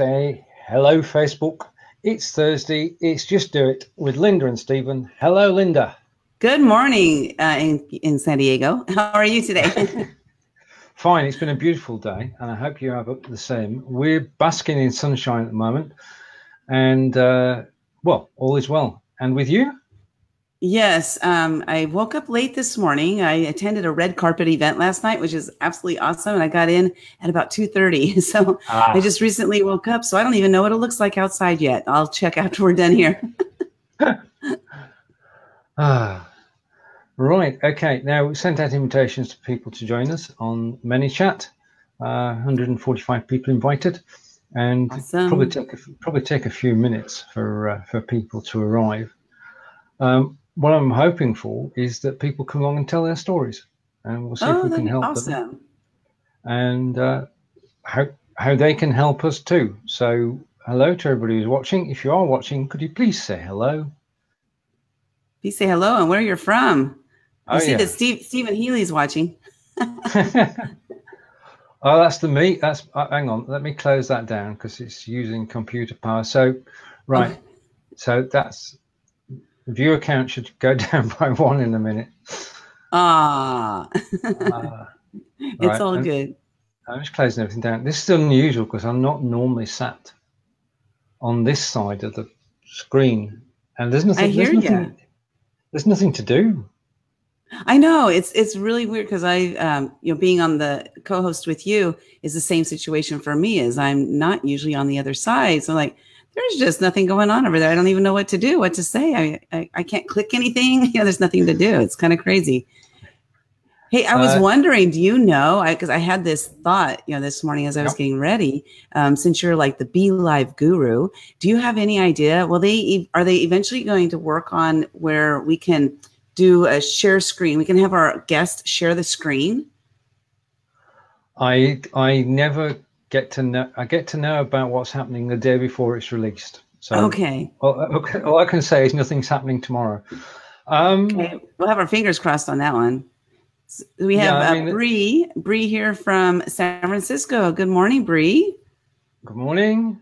say hello, Facebook. It's Thursday. It's Just Do It with Lynda and Steven. Hello, Lynda. Good morning uh, in, in San Diego. How are you today? Fine. It's been a beautiful day, and I hope you have the same. We're basking in sunshine at the moment, and uh, well, all is well. And with you? Yes, um, I woke up late this morning. I attended a red carpet event last night, which is absolutely awesome, and I got in at about two thirty. So ah. I just recently woke up, so I don't even know what it looks like outside yet. I'll check after we're done here. ah, right. Okay. Now we sent out invitations to people to join us on ManyChat. Uh, 145 people invited, and awesome. probably take a, probably take a few minutes for uh, for people to arrive. Um, what I'm hoping for is that people come along and tell their stories, and we'll see oh, if we can help awesome. them, and uh, how how they can help us too. So, hello to everybody who's watching. If you are watching, could you please say hello? Please say hello and where you're from. I oh, see yeah. that Steve Steven Healey's watching. oh, that's the meat. That's uh, hang on. Let me close that down because it's using computer power. So, right. Okay. So that's viewer count should go down by one in a minute. Ah, uh, it's right. all I'm, good. I'm just closing everything down. This is unusual because I'm not normally sat on this side of the screen, and there's nothing. I hear there's nothing, you. There's nothing to do. I know it's it's really weird because I, um, you know, being on the co-host with you is the same situation for me. As I'm not usually on the other side, so like there's just nothing going on over there. I don't even know what to do, what to say. I, I, I can't click anything. You know, there's nothing to do. It's kind of crazy. Hey, I was uh, wondering, do you know? Because I, I, had this thought, you know, this morning as I was getting ready. Um, since you're like the Be Live guru, do you have any idea? Will they are they eventually going to work on where we can do a share screen? We can have our guests share the screen. I I never get to know I get to know about what's happening the day before it's released. So okay. All, all I can say is nothing's happening tomorrow. Um, okay, we'll have our fingers crossed on that one. So we have yeah, I mean, uh, Bree, Bree here from San Francisco. Good morning, Bree. Good morning.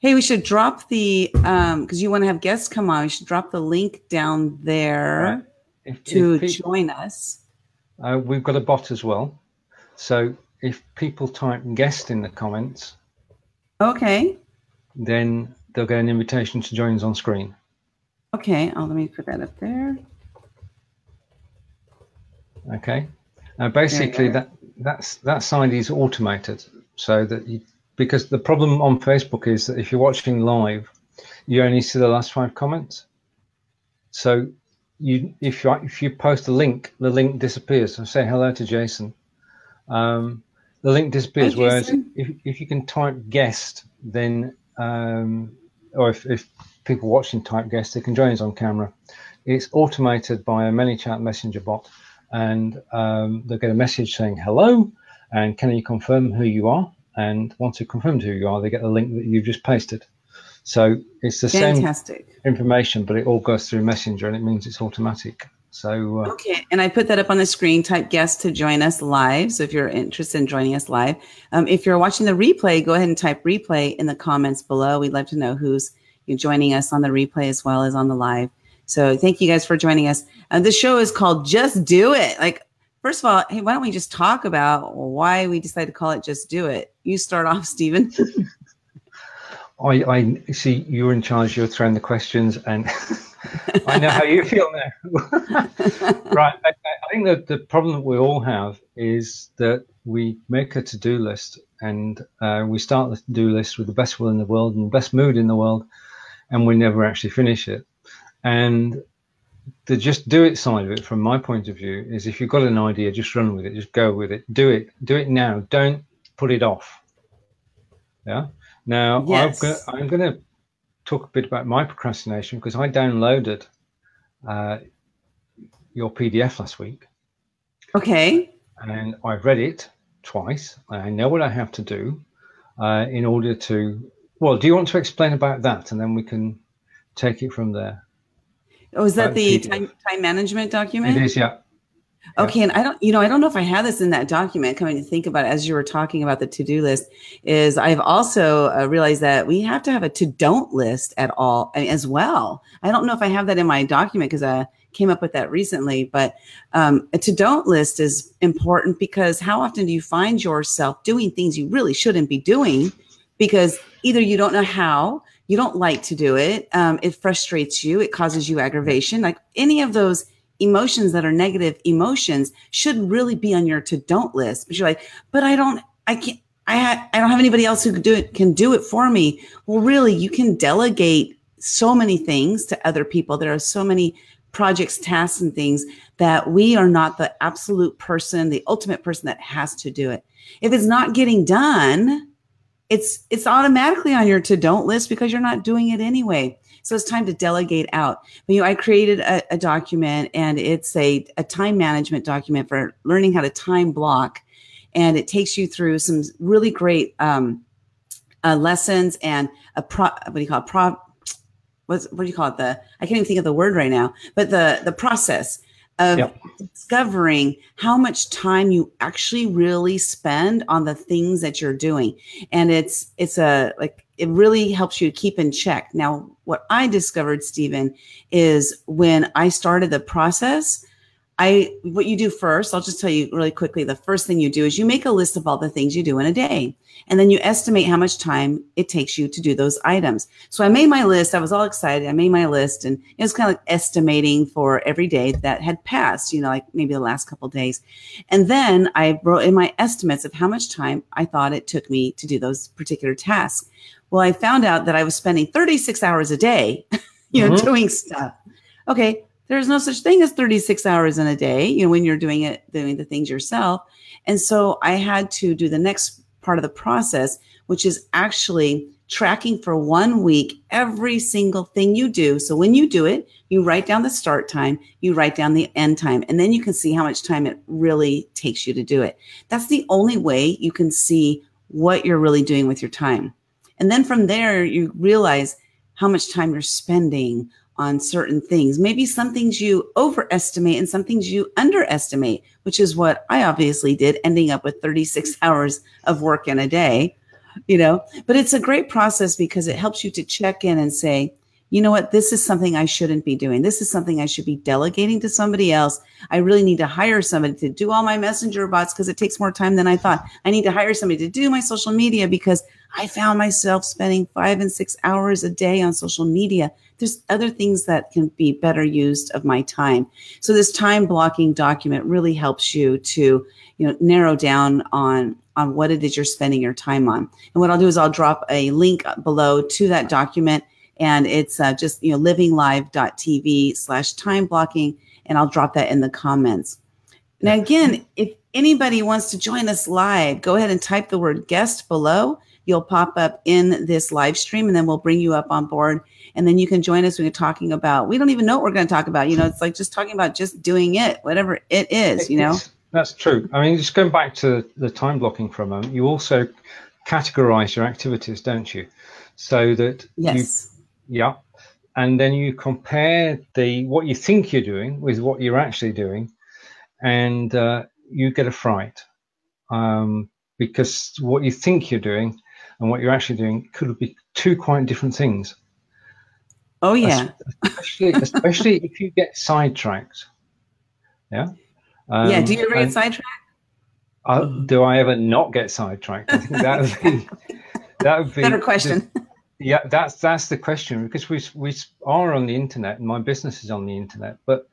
Hey, we should drop the um because you want to have guests come on. We should drop the link down there right. if, to if people, join us. Uh, we've got a bot as well, so if people type guest in the comments, okay, then they'll get an invitation to join us on screen. Okay, I'll, let me put that up there. Okay. Now, basically, that that's that side is automated, so that you, because the problem on Facebook is that if you're watching live, you only see the last five comments. So you if you if you post a link, the link disappears. So say hello to Jason. Um, the link disappears. Whereas if, if you can type guest, then um, or if, if people watching type guest, they can join us on camera. It's automated by a ManyChat messenger bot, and um, they'll get a message saying hello, and can you confirm who you are? And once you've confirmed who you are, they get the link that you've just pasted. So it's the Fantastic. same information, but it all goes through Messenger, and it means it's automatic. So uh, okay, and I put that up on the screen. Type guest to join us live. So if you're interested in joining us live, um, if you're watching the replay, go ahead and type replay in the comments below. We'd love to know who's joining us on the replay as well as on the live. So thank you guys for joining us. And uh, the show is called Just Do It. Like first of all, hey, why don't we just talk about why we decided to call it Just Do It? You start off, Steven. I, I see you're in charge. You're throwing the questions and. I know how you feel now. right. I, I think that the problem that we all have is that we make a to do list and uh, we start the to do list with the best will in the world and the best mood in the world, and we never actually finish it. And the just do it side of it, from my point of view, is if you've got an idea, just run with it, just go with it, do it, do it now. Don't put it off. Yeah. Now yes. I'm going to talk a bit about my procrastination because I downloaded uh, your PDF last week. Okay. And I've read it twice. I know what I have to do uh, in order to. Well, do you want to explain about that, and then we can take it from there? Oh, is that the time, time management document? It is, yeah. Okay, and I don't, you know, I don't know if I have this in that document. Coming to think about it, as you were talking about the to-do list, is I've also uh, realized that we have to have a to-don't list at all as well. I don't know if I have that in my document because I came up with that recently, but um, a to-don't list is important because how often do you find yourself doing things you really shouldn't be doing because either you don't know how, you don't like to do it, um, it frustrates you, it causes you aggravation, like any of those emotions that are negative emotions should really be on your to don't list. But you're like, but I don't, I can't, I, ha- I don't have anybody else who can do it, can do it for me. Well, really, you can delegate so many things to other people. There are so many projects, tasks, and things that we are not the absolute person, the ultimate person that has to do it. If it's not getting done, it's it's automatically on your to don't list because you're not doing it anyway. So it's time to delegate out. But, you know, I created a, a document and it's a, a time management document for learning how to time block. And it takes you through some really great um, uh, lessons and a pro, what do you call it? Pro, what's, what do you call it? The, I can't even think of the word right now, but the, the process of yep. discovering how much time you actually really spend on the things that you're doing and it's it's a like it really helps you keep in check now what i discovered steven is when i started the process I what you do first, I'll just tell you really quickly. The first thing you do is you make a list of all the things you do in a day. And then you estimate how much time it takes you to do those items. So I made my list. I was all excited. I made my list and it was kind of like estimating for every day that had passed, you know, like maybe the last couple days. And then I wrote in my estimates of how much time I thought it took me to do those particular tasks. Well, I found out that I was spending 36 hours a day, you know, mm-hmm. doing stuff. Okay, there's no such thing as 36 hours in a day, you know, when you're doing it, doing the things yourself. And so I had to do the next part of the process, which is actually tracking for one week every single thing you do. So when you do it, you write down the start time, you write down the end time, and then you can see how much time it really takes you to do it. That's the only way you can see what you're really doing with your time. And then from there, you realize how much time you're spending on certain things. Maybe some things you overestimate and some things you underestimate, which is what I obviously did, ending up with 36 hours of work in a day, you know. But it's a great process because it helps you to check in and say, you know what, this is something I shouldn't be doing. This is something I should be delegating to somebody else. I really need to hire somebody to do all my messenger bots because it takes more time than I thought. I need to hire somebody to do my social media because I found myself spending five and six hours a day on social media there's other things that can be better used of my time. So this time blocking document really helps you to, you know, narrow down on on what it is you're spending your time on. And what I'll do is I'll drop a link below to that document and it's uh, just, you know, livinglive.tv slash time blocking. And I'll drop that in the comments. Now, again, if anybody wants to join us live, go ahead and type the word guest below. You'll pop up in this live stream and then we'll bring you up on board and then you can join us when you're talking about we don't even know what we're going to talk about you know it's like just talking about just doing it whatever it is you know that's true i mean just going back to the time blocking for a moment you also categorize your activities don't you so that yes you, yeah and then you compare the what you think you're doing with what you're actually doing and uh, you get a fright um, because what you think you're doing and what you're actually doing could be two quite different things Oh yeah. Especially, especially if you get sidetracked. Yeah. Um, yeah. Do you ever get sidetracked? Uh, do I ever not get sidetracked? I think that would be that would be better question. The, yeah, that's that's the question because we we are on the internet and my business is on the internet, but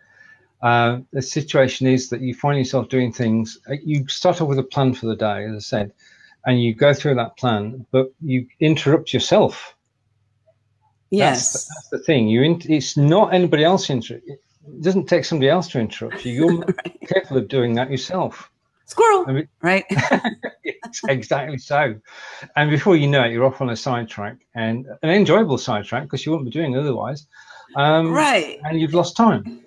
uh, the situation is that you find yourself doing things. Uh, you start off with a plan for the day, as I said, and you go through that plan, but you interrupt yourself Yes, that's, that's the thing. You, in, it's not anybody else. Inter- it doesn't take somebody else to interrupt you. You're right. capable of doing that yourself. Squirrel, I mean, right? exactly so. And before you know it, you're off on a sidetrack and an enjoyable sidetrack because you wouldn't be doing it otherwise. Um, right. And you've lost time.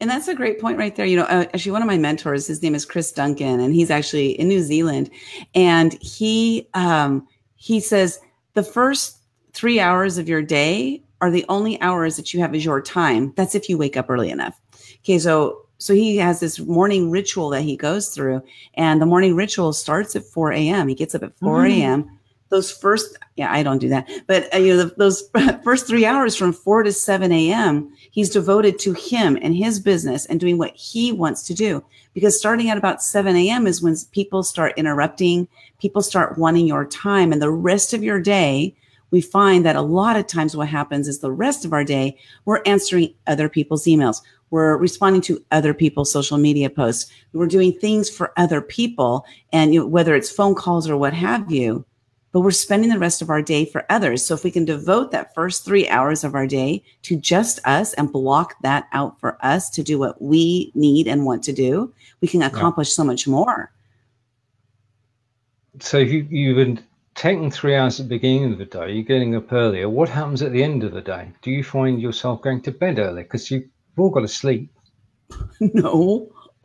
And that's a great point right there. You know, uh, actually, one of my mentors, his name is Chris Duncan, and he's actually in New Zealand. And he um, he says the first three hours of your day are the only hours that you have as your time. That's if you wake up early enough. Okay, so so he has this morning ritual that he goes through, and the morning ritual starts at 4 a.m. He gets up at 4 a.m. Mm. Those first, yeah, I don't do that, but uh, you know, the, those first three hours from 4 to 7 a.m., he's devoted to him and his business and doing what he wants to do. Because starting at about 7 a.m. is when people start interrupting, people start wanting your time, and the rest of your day we find that a lot of times what happens is the rest of our day, we're answering other people's emails. We're responding to other people's social media posts. We're doing things for other people. And you know, whether it's phone calls or what have you, but we're spending the rest of our day for others. So if we can devote that first three hours of our day to just us and block that out for us to do what we need and want to do, we can accomplish yeah. so much more. So you, you've been taking three hours at the beginning of the day, you're getting up earlier. What happens at the end of the day? Do you find yourself going to bed early because you've all got to sleep? No.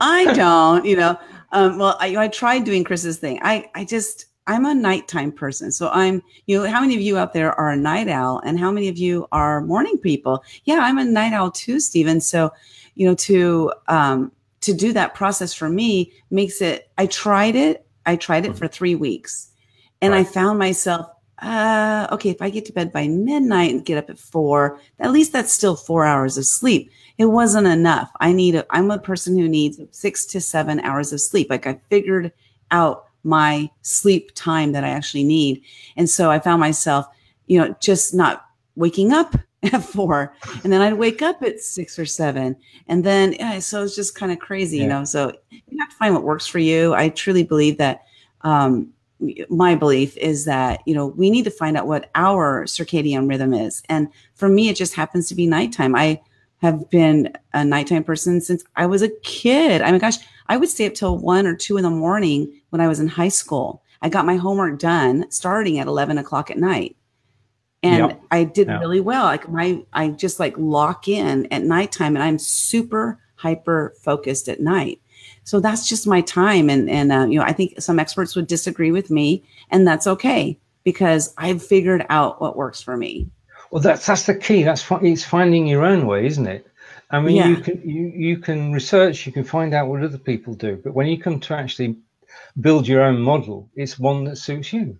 I don't, you know. Um, well, I, I tried doing Chris's thing. I, I just, I'm a nighttime person. So I'm, you know, how many of you out there are a night owl and how many of you are morning people? Yeah, I'm a night owl too, Steven. So, you know, to, um, to do that process for me makes it, I tried it I tried it for three weeks and right. I found myself, uh, okay, if I get to bed by midnight and get up at four, at least that's still four hours of sleep. It wasn't enough. I need, a, I'm a person who needs six to seven hours of sleep. Like I figured out my sleep time that I actually need. And so I found myself, you know, just not waking up at four and then I'd wake up at six or seven. And then, yeah, so it's just kind of crazy, yeah. you know? So you have to find what works for you. I truly believe that, um, my belief is that, you know, we need to find out what our circadian rhythm is. And for me, it just happens to be nighttime. I have been a nighttime person since I was a kid. I mean, gosh, I would stay up till one or two in the morning when I was in high school. I got my homework done starting at 11 o'clock at night and yep. I did yep. really well. Like my, I just like lock in at nighttime, and I'm super hyper focused at night. So that's just my time, and and uh, you know, I think some experts would disagree with me, and that's okay because I've figured out what works for me. Well, that's that's the key. That's it's finding your own way, isn't it? I mean, yeah. you can you you can research, you can find out what other people do, but when you come to actually build your own model, it's one that suits you.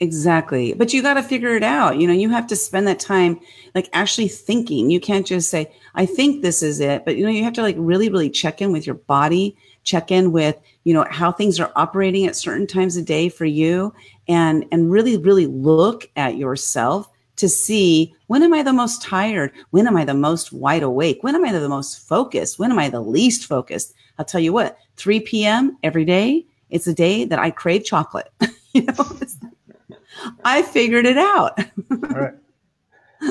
Exactly. But you got to figure it out. You know, you have to spend that time like actually thinking. You can't just say, I think this is it. But, you know, you have to like really, really check in with your body, check in with, you know, how things are operating at certain times a day for you and, and really, really look at yourself to see when am I the most tired? When am I the most wide awake? When am I the most focused? When am I the least focused? I'll tell you what, 3 p.m. every day, it's a day that I crave chocolate. you know, I figured it out. right.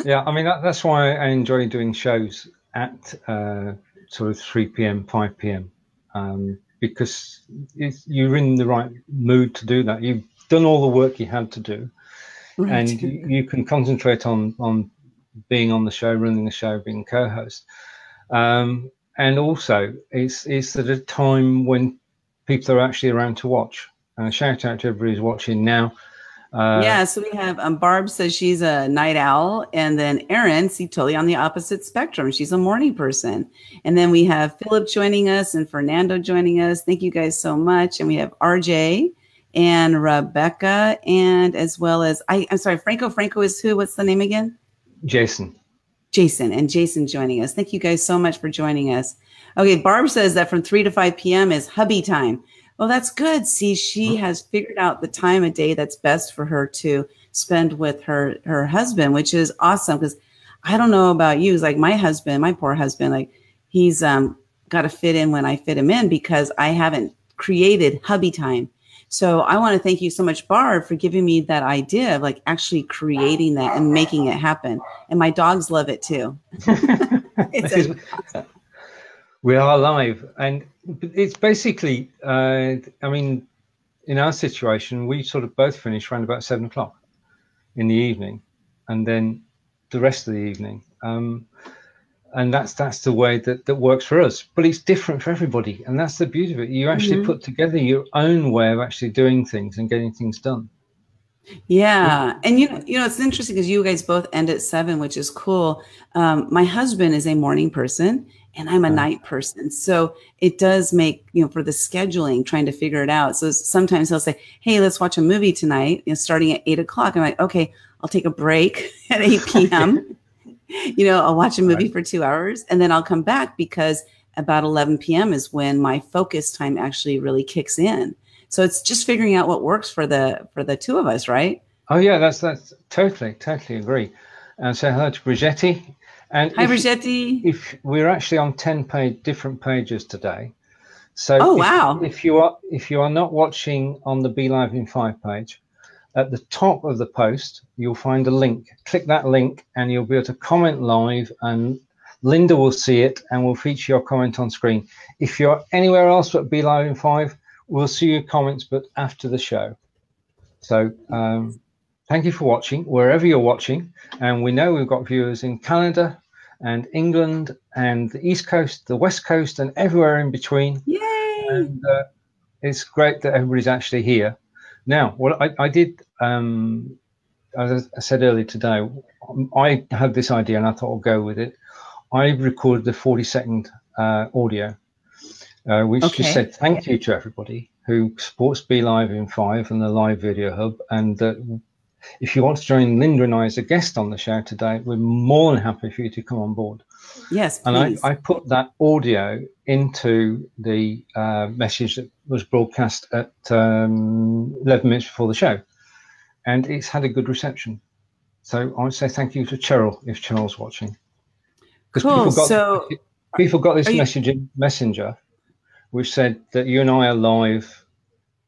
Yeah, I mean that, that's why I enjoy doing shows at uh, sort of 3 p.m., 5 p.m. Um, because you're in the right mood to do that. You've done all the work you had to do, right. and you, you, can concentrate on on being on the show, running the show, being co-host. Um, and also, it's it's at a time when people are actually around to watch. Uh, shout out to everybody who's watching now. Uh, yeah, so we have um, Barb says she's a night owl, and then Erin, see, totally on the opposite spectrum. She's a morning person. And then we have Philip joining us and Fernando joining us. Thank you guys so much. And we have RJ and Rebecca, and as well as I, I'm sorry, Franco. Franco is who? What's the name again? Jason. Jason and Jason joining us. Thank you guys so much for joining us. Okay, Barb says that from 3 to 5 p.m. is hubby time. Well, that's good. See, she has figured out the time of day that's best for her to spend with her her husband, which is awesome. Because I don't know about you, it's like my husband, my poor husband, like he's um got to fit in when I fit him in because I haven't created hubby time. So I want to thank you so much, Barb, for giving me that idea of like actually creating that and making it happen. And my dogs love it too. we are live, and it's basically, uh, I mean, in our situation, we sort of both finish around about seven o'clock in the evening, and then the rest of the evening. Um, and that's that's the way that that works for us. But it's different for everybody, and that's the beauty of it. You actually mm-hmm. put together your own way of actually doing things and getting things done. Yeah, and you know, you know, it's interesting because you guys both end at seven, which is cool. Um, my husband is a morning person, and I'm a night person, so it does make you know for the scheduling, trying to figure it out. So sometimes he'll say, "Hey, let's watch a movie tonight," you know, starting at eight o'clock. I'm like, "Okay, I'll take a break at eight p.m." you know, I'll watch a movie right. for two hours, and then I'll come back because about 11 p.m. is when my focus time actually really kicks in. So it's just figuring out what works for the for the two of us, right? Oh yeah, that's that's totally totally agree. And so hello to Bridgetti. And hi, if. If we're actually on ten page different pages today, so oh if, wow, if you are if you are not watching on the Be Live in Five page, at the top of the post you'll find a link. Click that link, and you'll be able to comment live, and Lynda will see it and will feature your comment on screen. If you're anywhere else but Be Live in Five We'll see your comments, but after the show. So um, thank you for watching, wherever you're watching. And we know we've got viewers in Canada and England and the East Coast, the West Coast, and everywhere in between. Yay! And uh, it's great that everybody's actually here. Now, what I, I did, um, as I said earlier today, I had this idea and I thought I'll go with it. I recorded the 40 second uh, audio uh, which okay. just said thank you to everybody who supports Be Live in Five and the Live Video Hub. And uh, if you want to join Lynda and I as a guest on the show today, we're more than happy for you to come on board. Yes, and I, I, put that audio into the uh, message that was broadcast at um, 11 minutes before the show, and it's had a good reception. So I would say thank you to Cheryl if Cheryl's watching. Because cool. people got so, people got this message in Messenger which said that you and I are live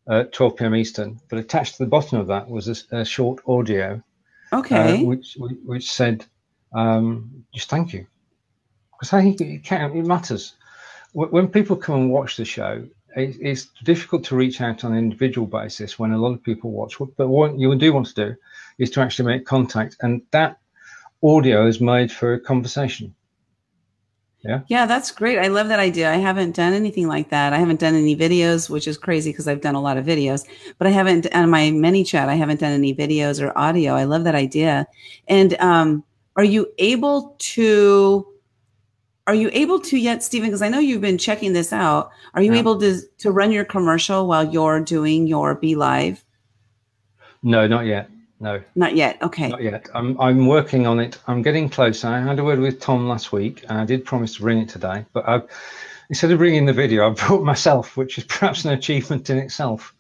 at 12 p.m. Eastern, but attached to the bottom of that was a, a short audio, okay, uh, which which said um, just thank you, because I think it can it matters when people come and watch the show. it's difficult to reach out on an individual basis when a lot of people watch. But what you do want to do is to actually make contact, and that audio is made for a conversation. Yeah. Yeah, that's great. I love that idea. I haven't done anything like that. I haven't done any videos, which is crazy because I've done a lot of videos, but I haven't on my ManyChat, I haven't done any videos or audio. I love that idea. And um, are you able to are you able to yet, Steven? Because I know you've been checking this out. Are you yeah. able to to run your commercial while you're doing your Be Live? No, not yet. No. Not yet. Okay. Not yet. I'm I'm working on it. I'm getting close. I had a word with Tom last week, and I did promise to bring it today. But I, instead of bringing the video, I brought myself, which is perhaps an achievement in itself,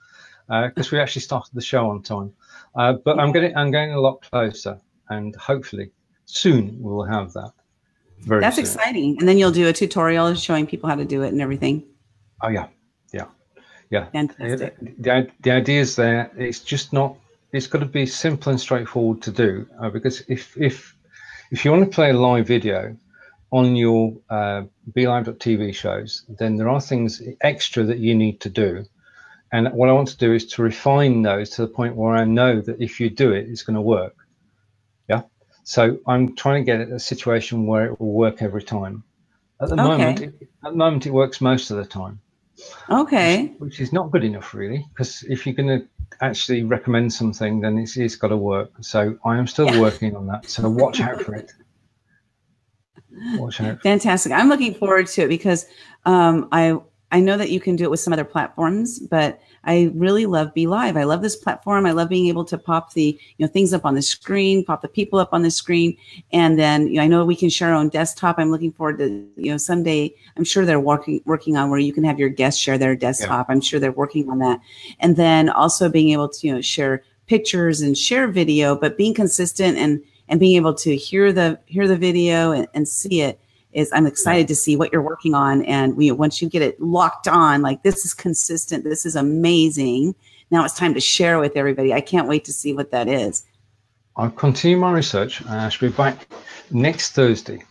because uh, we actually started the show on time. Uh, but I'm getting I'm getting a lot closer, and hopefully soon we'll have that. Very That's soon. exciting. And then you'll do a tutorial showing people how to do it and everything. Oh yeah, yeah, yeah. Fantastic. The, the, the idea is there. It's just not it's got to be simple and straightforward to do uh, because if if if you want to play a live video on your uh, BeLive.tv shows, then there are things extra that you need to do. And what I want to do is to refine those to the point where I know that if you do it, it's going to work. Yeah. So I'm trying to get a situation where it will work every time. At the okay. moment, it, at the moment, it works most of the time. Okay. Which, which is not good enough, really, because if you're going to actually recommend something, then it's, it's got to work. So I am still yeah. working on that. So watch out for it. Watch out. Fantastic. I'm looking forward to it because um, I I know that you can do it with some other platforms, but I really love Be Live. I love this platform. I love being able to pop the you know things up on the screen, pop the people up on the screen, and then you know, I know we can share our own desktop. I'm looking forward to you know someday. I'm sure they're working working on where you can have your guests share their desktop. Yeah. I'm sure they're working on that, and then also being able to you know share pictures and share video, but being consistent and and being able to hear the hear the video and, and see it is I'm excited to see what you're working on. And we, once you get it locked on, like this is consistent, this is amazing. Now it's time to share with everybody. I can't wait to see what that is. I'll continue my research. I should be back next Thursday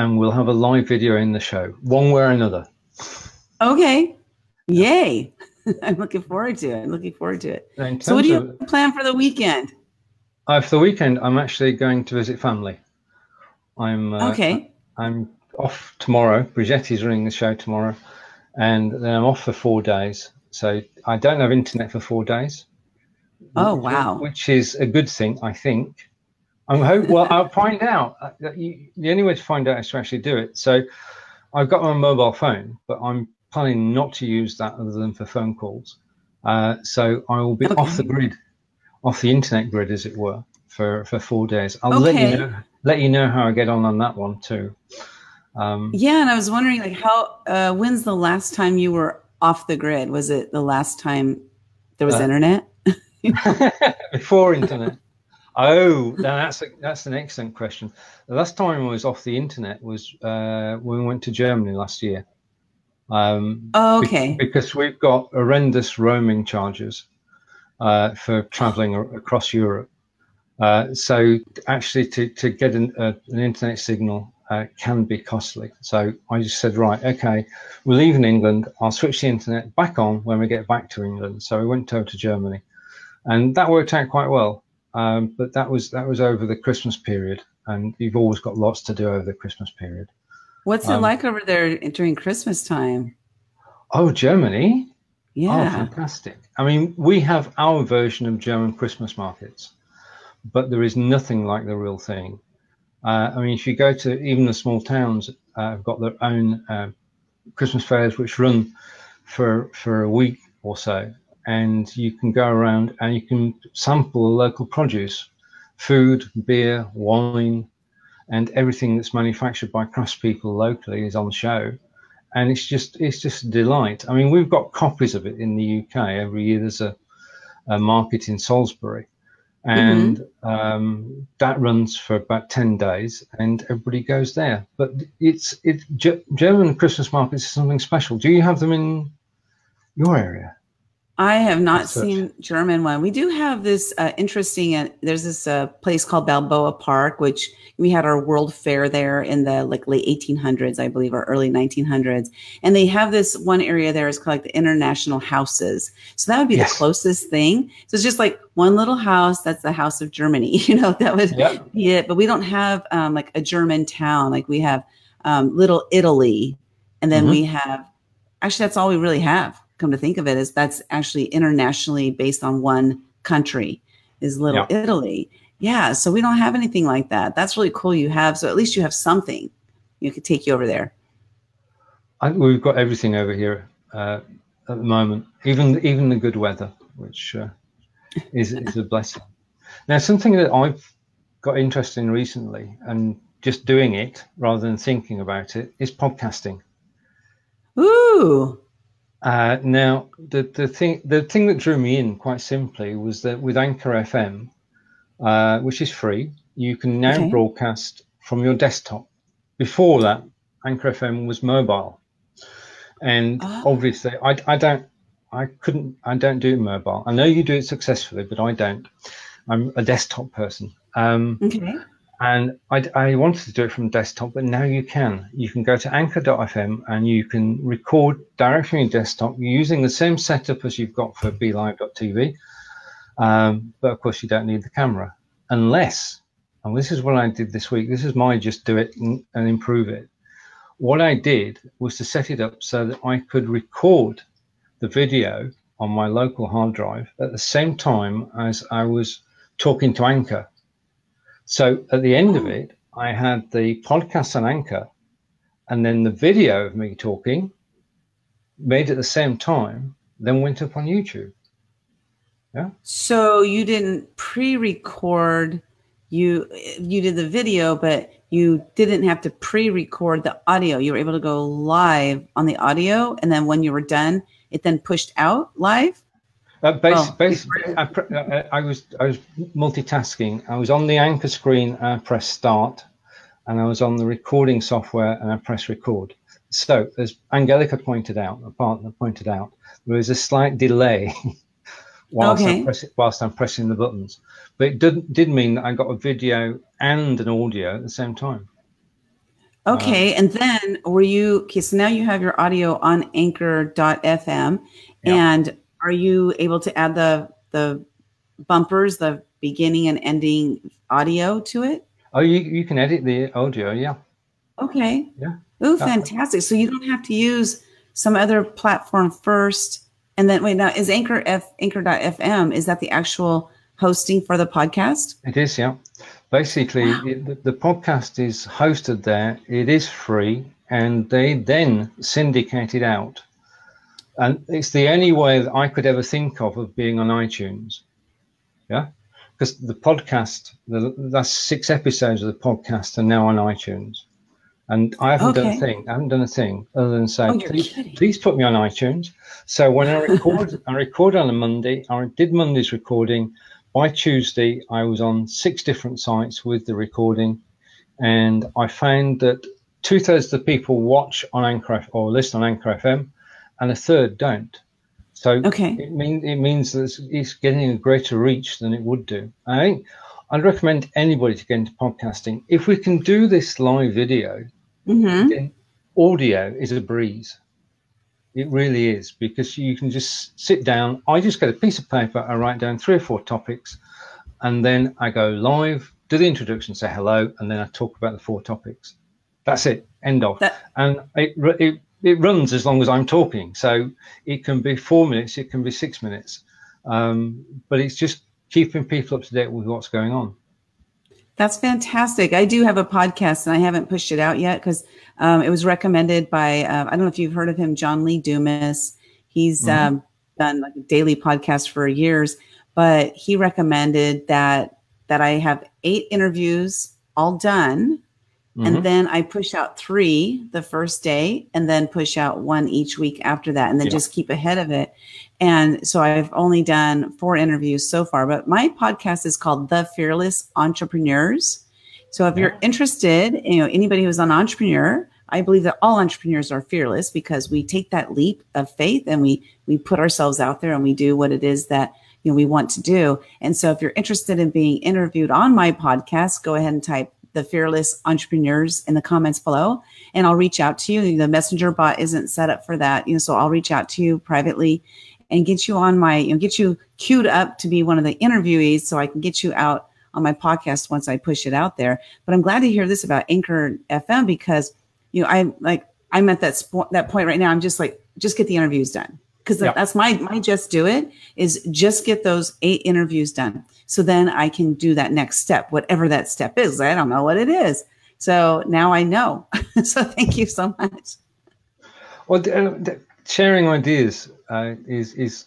and we'll have a live video in the show, one way or another. Okay. Yay. I'm looking forward to it. I'm looking forward to it. So, what do you of, plan for the weekend? Uh, for the weekend, I'm actually going to visit family. I'm uh, okay. I'm off tomorrow. Bridgetti's running the show tomorrow, and then I'm off for four days. So I don't have internet for four days. Oh wow! Which is a good thing, I think. I'm hope. Well, I'll find out. Uh, the only way to find out is to actually do it. So, I've got my mobile phone, but I'm planning not to use that other than for phone calls. Uh, so I will be okay. off the grid, off the internet grid, as it were, for for four days. I'll okay. let you know let you know how I get on on that one too. Um, yeah, and I was wondering, like, how uh, when's the last time you were off the grid? Was it the last time there was uh, internet? before internet. Oh, that's a, that's an excellent question. The last time I was off the internet was uh, when we went to Germany last year. Um, oh, okay. Be- because we've got horrendous roaming charges uh, for traveling across Europe. Uh, so actually, to, to get an, uh, an internet signal uh, can be costly. So I just said, right, okay, we're leaving England. I'll switch the internet back on when we get back to England. So we went over to Germany, and that worked out quite well. Um, but that was that was over the Christmas period, and you've always got lots to do over the Christmas period. What's it um, like over there during Christmas time? Oh, Germany. Oh, yeah. Oh, fantastic. I mean, we have our version of German Christmas markets, but there is nothing like the real thing. Uh, I mean, if you go to even the small towns, uh, have got their own uh, Christmas fairs which run for for a week or so, and you can go around and you can sample the local produce, food, beer, wine, and everything that's manufactured by craftspeople locally is on show and it's just it's just a delight. I mean, we've got copies of it in the UK every year. There's a, a market in Salisbury, and mm-hmm. um, that runs for about ten days, and everybody goes there. But it's it German Christmas markets is something special. Do you have them in your area? I have not seen German one. We do have this uh, interesting. Uh, there's this uh, place called Balboa Park, which we had our World Fair there in the like late 1800s, I believe, or early 1900s. And they have this one area there is called like the International Houses. So that would be yes. the closest thing. So it's just like one little house. That's the House of Germany. You know, that would yep. be it. But we don't have um, like a German town. Like we have um, Little Italy, and then mm-hmm. we have. Actually, that's all we really have come to think of it, is that's actually internationally based on one country, is Little yeah. Italy. Yeah, so we don't have anything like that. That's really cool. You have so at least you have something. You could take you over there. I, we've got everything over here uh, at the moment, even even the good weather, which uh, is is a blessing. Now, something that I've got interested in recently, and just doing it rather than thinking about it, is podcasting. Ooh. Uh, now, the, the thing the thing that drew me in quite simply was that with Anchor FM, uh, which is free, you can now okay. broadcast from your desktop. Before that, Anchor FM was mobile, and oh. obviously, I, I don't, I couldn't, I don't do mobile. I know you do it successfully, but I don't. I'm a desktop person. Um, okay. And I, I, wanted to do it from desktop, but now you can. You can go to anchor.fm and you can record directly from your desktop using the same setup as you've got for BeLive.tv. Um, but of course, you don't need the camera unless, and this is what I did this week. This is my just do it and, and improve it. What I did was to set it up so that I could record the video on my local hard drive at the same time as I was talking to Anchor so at the end of oh. it, I had the podcast on Anchor and then the video of me talking made at the same time, then went up on YouTube. Yeah. So you didn't pre-record you you did the video, but you didn't have to pre-record the audio. You were able to go live on the audio, and then when you were done, it then pushed out live. Uh, bas- oh. I, uh, I, was I was multitasking. I was on the anchor screen and I pressed start, and I was on the recording software and I pressed record. So, as Angelica pointed out, a partner pointed out, there was a slight delay whilst, okay. I'm press- whilst I'm pressing the buttons, but it did did mean that I got a video and an audio at the same time. Okay, uh, and then were you okay? So now you have your audio on Anchor.fm, yeah. and are you able to add the the bumpers, the beginning and ending audio to it? Oh, you you can edit the audio, yeah. Okay. Yeah. Oh, fantastic! So you don't have to use some other platform first And then wait, now is Anchor F Anchor.fm, is that the actual hosting for the podcast? It is, yeah. Basically, wow. it, the, the podcast is hosted there. It is free, and they then syndicate it out. And it's the only way that I could ever think of of being on iTunes. Yeah because the podcast, the last six episodes of the podcast are now on iTunes, and I haven't okay. done a thing. I haven't done a thing other than say, oh, please, please put me on iTunes. So when I record, I record on a Monday. I did Monday's recording. By Tuesday, I was on six different sites with the recording, and I found that two thirds of the people watch on Anchor or listen on Anchor FM, and a third don't. So okay. it, mean, it means that it's getting a greater reach than it would do. I think I'd recommend anybody to get into podcasting. If we can do this live video, mm-hmm. audio is a breeze. It really is because you can just sit down. I just get a piece of paper, I write down three or four topics, and then I go live, do the introduction, say hello, and then I talk about the four topics. That's it. End of. That- and it, it it runs as long as I'm talking. So it can be four minutes, it can be six minutes, um, but it's just keeping people up to date with what's going on. That's fantastic. I do have a podcast and I haven't pushed it out yet because um, it was recommended by, uh, I don't know if you've heard of him, John Lee Dumas. He's mm-hmm. um, done like a daily podcast for years, but he recommended that that I have eight interviews all done Mm-hmm. And then I push out three the first day and then push out one each week after that and then yeah. just keep ahead of it. And so I've only done four interviews so far, but my podcast is called The Fearless Entrepreneurs. So if you're interested, you know, anybody who's an entrepreneur, I believe that all entrepreneurs are fearless because we take that leap of faith and we we put ourselves out there and we do what it is that you know we want to do. And so if you're interested in being interviewed on my podcast, go ahead and type the fearless entrepreneurs in the comments below and I'll reach out to you. The messenger bot isn't set up for that, you know, so I'll reach out to you privately and get you on my, you know, get you queued up to be one of the interviewees so I can get you out on my podcast once I push it out there. But I'm glad to hear this about Anchor FM because, you know, I'm like, I'm at that that point right now. I'm just like, just get the interviews done because that's my my just do it is just get those eight interviews done. So then i can do that next step whatever that step is. I don't know what it is. So now i know. So thank you so much. Well uh, sharing ideas uh, is is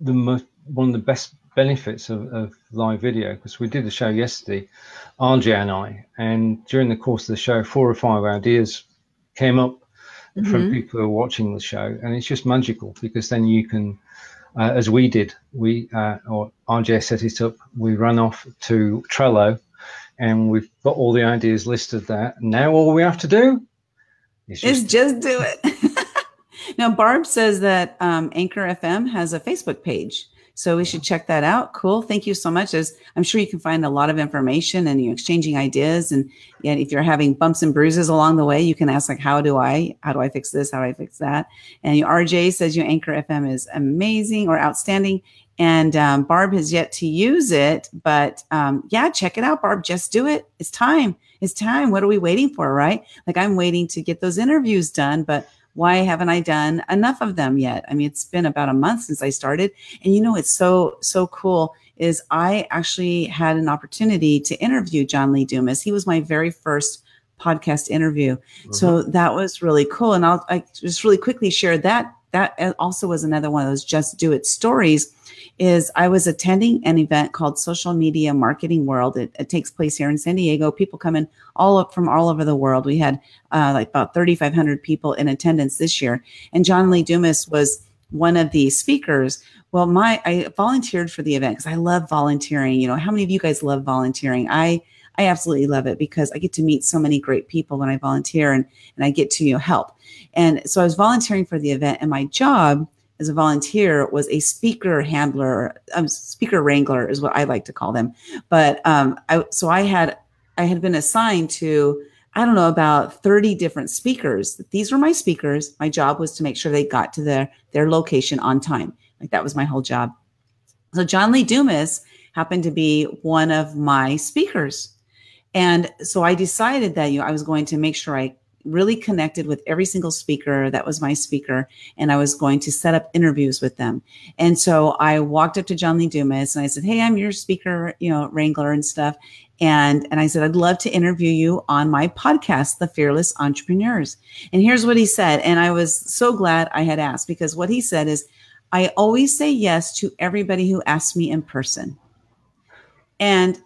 the most one of the best benefits of, of live video because we did the show yesterday rj and i and during the course of the show four or five ideas came up mm-hmm. from people who are watching the show, and it's just magical because then you can, uh, as we did, we uh, or RJ set it up. We run off to Trello, and we've got all the ideas listed there. Now all we have to do is just, just do it. now Barb says that um, Anchor FM has a Facebook page. So we should check that out. Cool. Thank you so much. As I'm sure you can find a lot of information and you're exchanging ideas. And yeah, if you're having bumps and bruises along the way, you can ask like, how do I, how do I fix this? How do I fix that? And RJ says your Anchor FM is amazing or outstanding. And um, Barb has yet to use it, but um, yeah, check it out, Barb. Just do it. It's time. It's time. What are we waiting for, right? Like I'm waiting to get those interviews done, but why haven't I done enough of them yet? I mean, it's been about a month since I started. And you know, it's so, so cool is I actually had an opportunity to interview John Lee Dumas. He was my very first podcast interview. Mm-hmm. So that was really cool. And I'll I just really quickly share that. That also was another one of those just do it stories is I was attending an event called Social Media Marketing World. It, it takes place here in San Diego. People come in all up from all over the world. We had uh, like about 3,500 people in attendance this year. And John Lee Dumas was one of the speakers. Well, my I volunteered for the event because I love volunteering. You know, how many of you guys love volunteering? I I absolutely love it because I get to meet so many great people when I volunteer and, and I get to you know help. And so I was volunteering for the event, and my job as a volunteer was a speaker handler, um, speaker wrangler is what I like to call them. But um, I, so I had I had been assigned to I don't know about 30 different speakers. These were my speakers. My job was to make sure they got to their their location on time. Like that was my whole job. So John Lee Dumas happened to be one of my speakers. And so I decided that you know I was going to make sure I really connected with every single speaker that was my speaker, and I was going to set up interviews with them. And so I walked up to John Lee Dumas and I said, "Hey, I'm your speaker, you know, wrangler and stuff." And and I said, "I'd love to interview you on my podcast, The Fearless Entrepreneurs." And here's what he said, and I was so glad I had asked because what he said is, "I always say yes to everybody who asks me in person." And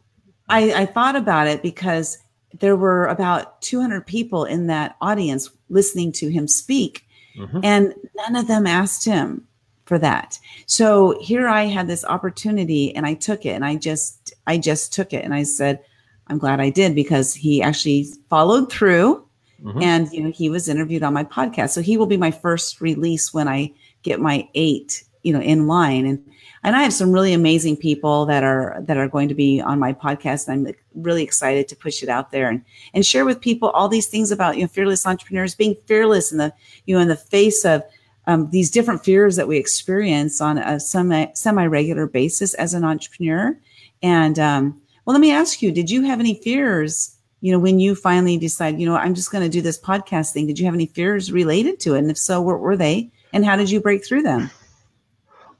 I, I thought about it because there were about 200 people in that audience listening to him speak, mm-hmm. and none of them asked him for that. So here I had this opportunity, and I took it, and I just I just took it, and I said, I'm glad I did because he actually followed through. Mm-hmm. And you know he was interviewed on my podcast, so he will be my first release when I get my eight, you know, in line. And and I have some really amazing people that are that are going to be on my podcast. I'm really excited to push it out there and and share with people all these things about you know fearless entrepreneurs being fearless in the you know in the face of um, these different fears that we experience on a semi semi regular basis as an entrepreneur. And um, well, let me ask you: Did you have any fears? You know, when you finally decide, you know, I'm just going to do this podcast thing. Did you have any fears related to it? And if so, what were they? And how did you break through them?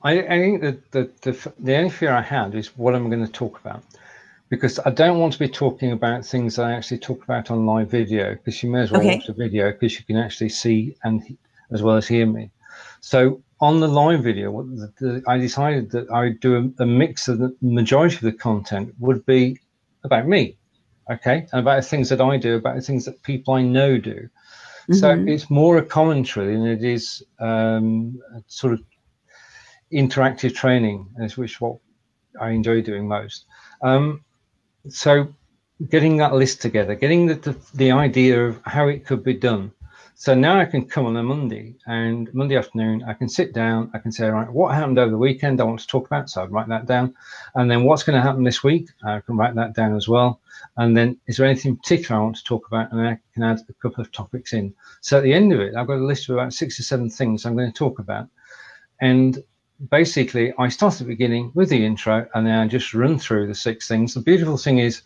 I, I think that the, the, the only fear I had is what I'm going to talk about. Because I don't want to be talking about things I actually talk about on live video, because you may as well okay. watch the video because you can actually see and as well as hear me. So on the live video, the, the, I decided that I would do a, a, mix of the majority of the content would be about me, okay, and about the things that I do, about the things that people I know do. Mm-hmm. So it's more a commentary than it is um, sort of interactive training, is which what I enjoy doing most. Um, so getting that list together, getting the, the, the idea of how it could be done. So now I can come on a Monday and Monday afternoon, I can sit down, I can say, right, what happened over the weekend I want to talk about. So I write that down. And then what's going to happen this week? I can write that down as well. And then is there anything particular I want to talk about? And I can add a couple of topics in. So at the end of it, I've got a list of about six or seven things I'm going to talk about. And basically, I start at the beginning with the intro and then I just run through the six things. The beautiful thing is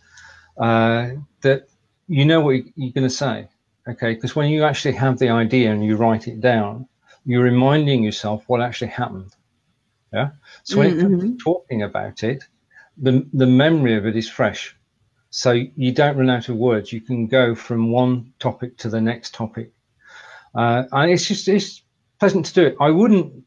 uh, that you know what you're going to say, okay? Because when you actually have the idea and you write it down, you're reminding yourself what actually happened. Yeah. So when mm-hmm. it comes to mm-hmm. talking about it, the the memory of it is fresh. So you don't run out of words. You can go from one topic to the next topic. Uh, and it's just it's pleasant to do it. I wouldn't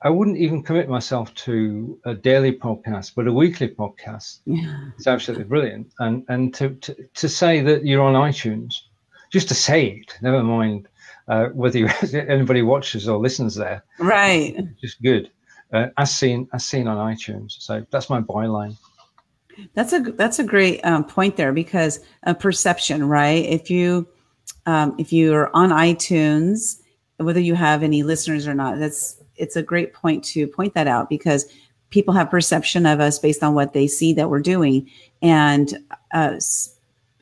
I wouldn't even commit myself to a daily podcast, but a weekly podcast. Yeah. It's absolutely brilliant. And and to, to, to say that you're on iTunes, just to say it, never mind uh, whether you, anybody watches or listens there. Right. Just good. Uh, as seen as seen on iTunes. So that's my byline. That's a that's a great um, point there because a perception, right? If you um, if you're on iTunes, whether you have any listeners or not, that's it's a great point to point that out because people have perception of us based on what they see that we're doing. And uh,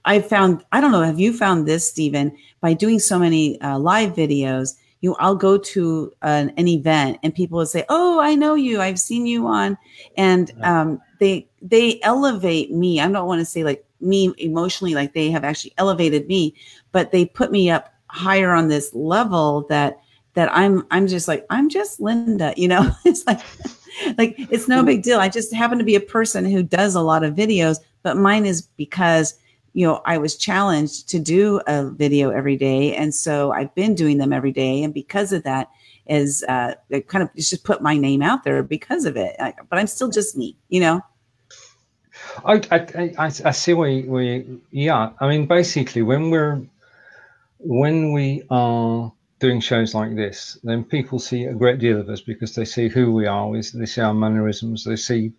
I found, I don't know, have you found this, Steven, by doing so many uh, live videos? You, I'll go to an, an, event and people will say, "Oh, I know you. I've seen you on," and um, they they elevate me. I don't want to say like me emotionally, like they have actually elevated me, but they put me up higher on this level that that I'm I'm just like I'm just Lynda, you know. it's like like it's no big deal. I just happen to be a person who does a lot of videos, but mine is because you know I was challenged to do a video every day, and so I've been doing them every day, and because of that, is uh, it kind of just put my name out there because of it. I, but I'm still just me, you know. I I, I, I see we, we yeah. I mean, basically, when we're when we are doing shows like this, then people see a great deal of us because they see who we are, they see our mannerisms, they see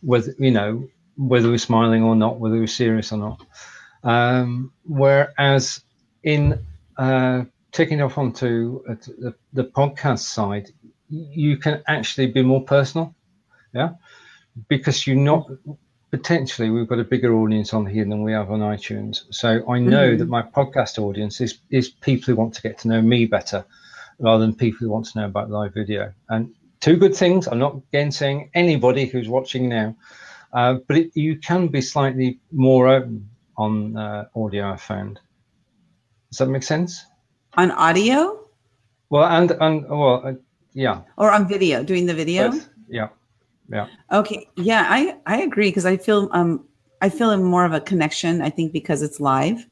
whether you know whether we're smiling or not, whether we're serious or not. Um, whereas in uh, taking off onto uh, the, the podcast side, you can actually be more personal, yeah, because you're not potentially we've got a bigger audience on here than we have on iTunes. So I know mm-hmm. that my podcast audience is is people who want to get to know me better rather than people who want to know about live video. And two good things. I'm not gainsaying anybody who's watching now, uh, but it, you can be slightly more open on uh, audio. I found. Does that make sense? On audio? Well, and and well, uh, yeah. Or on video, doing the video? Both. Yeah. Yeah. Okay. Yeah, I I agree because I feel um I feel more of a connection. I think because it's live,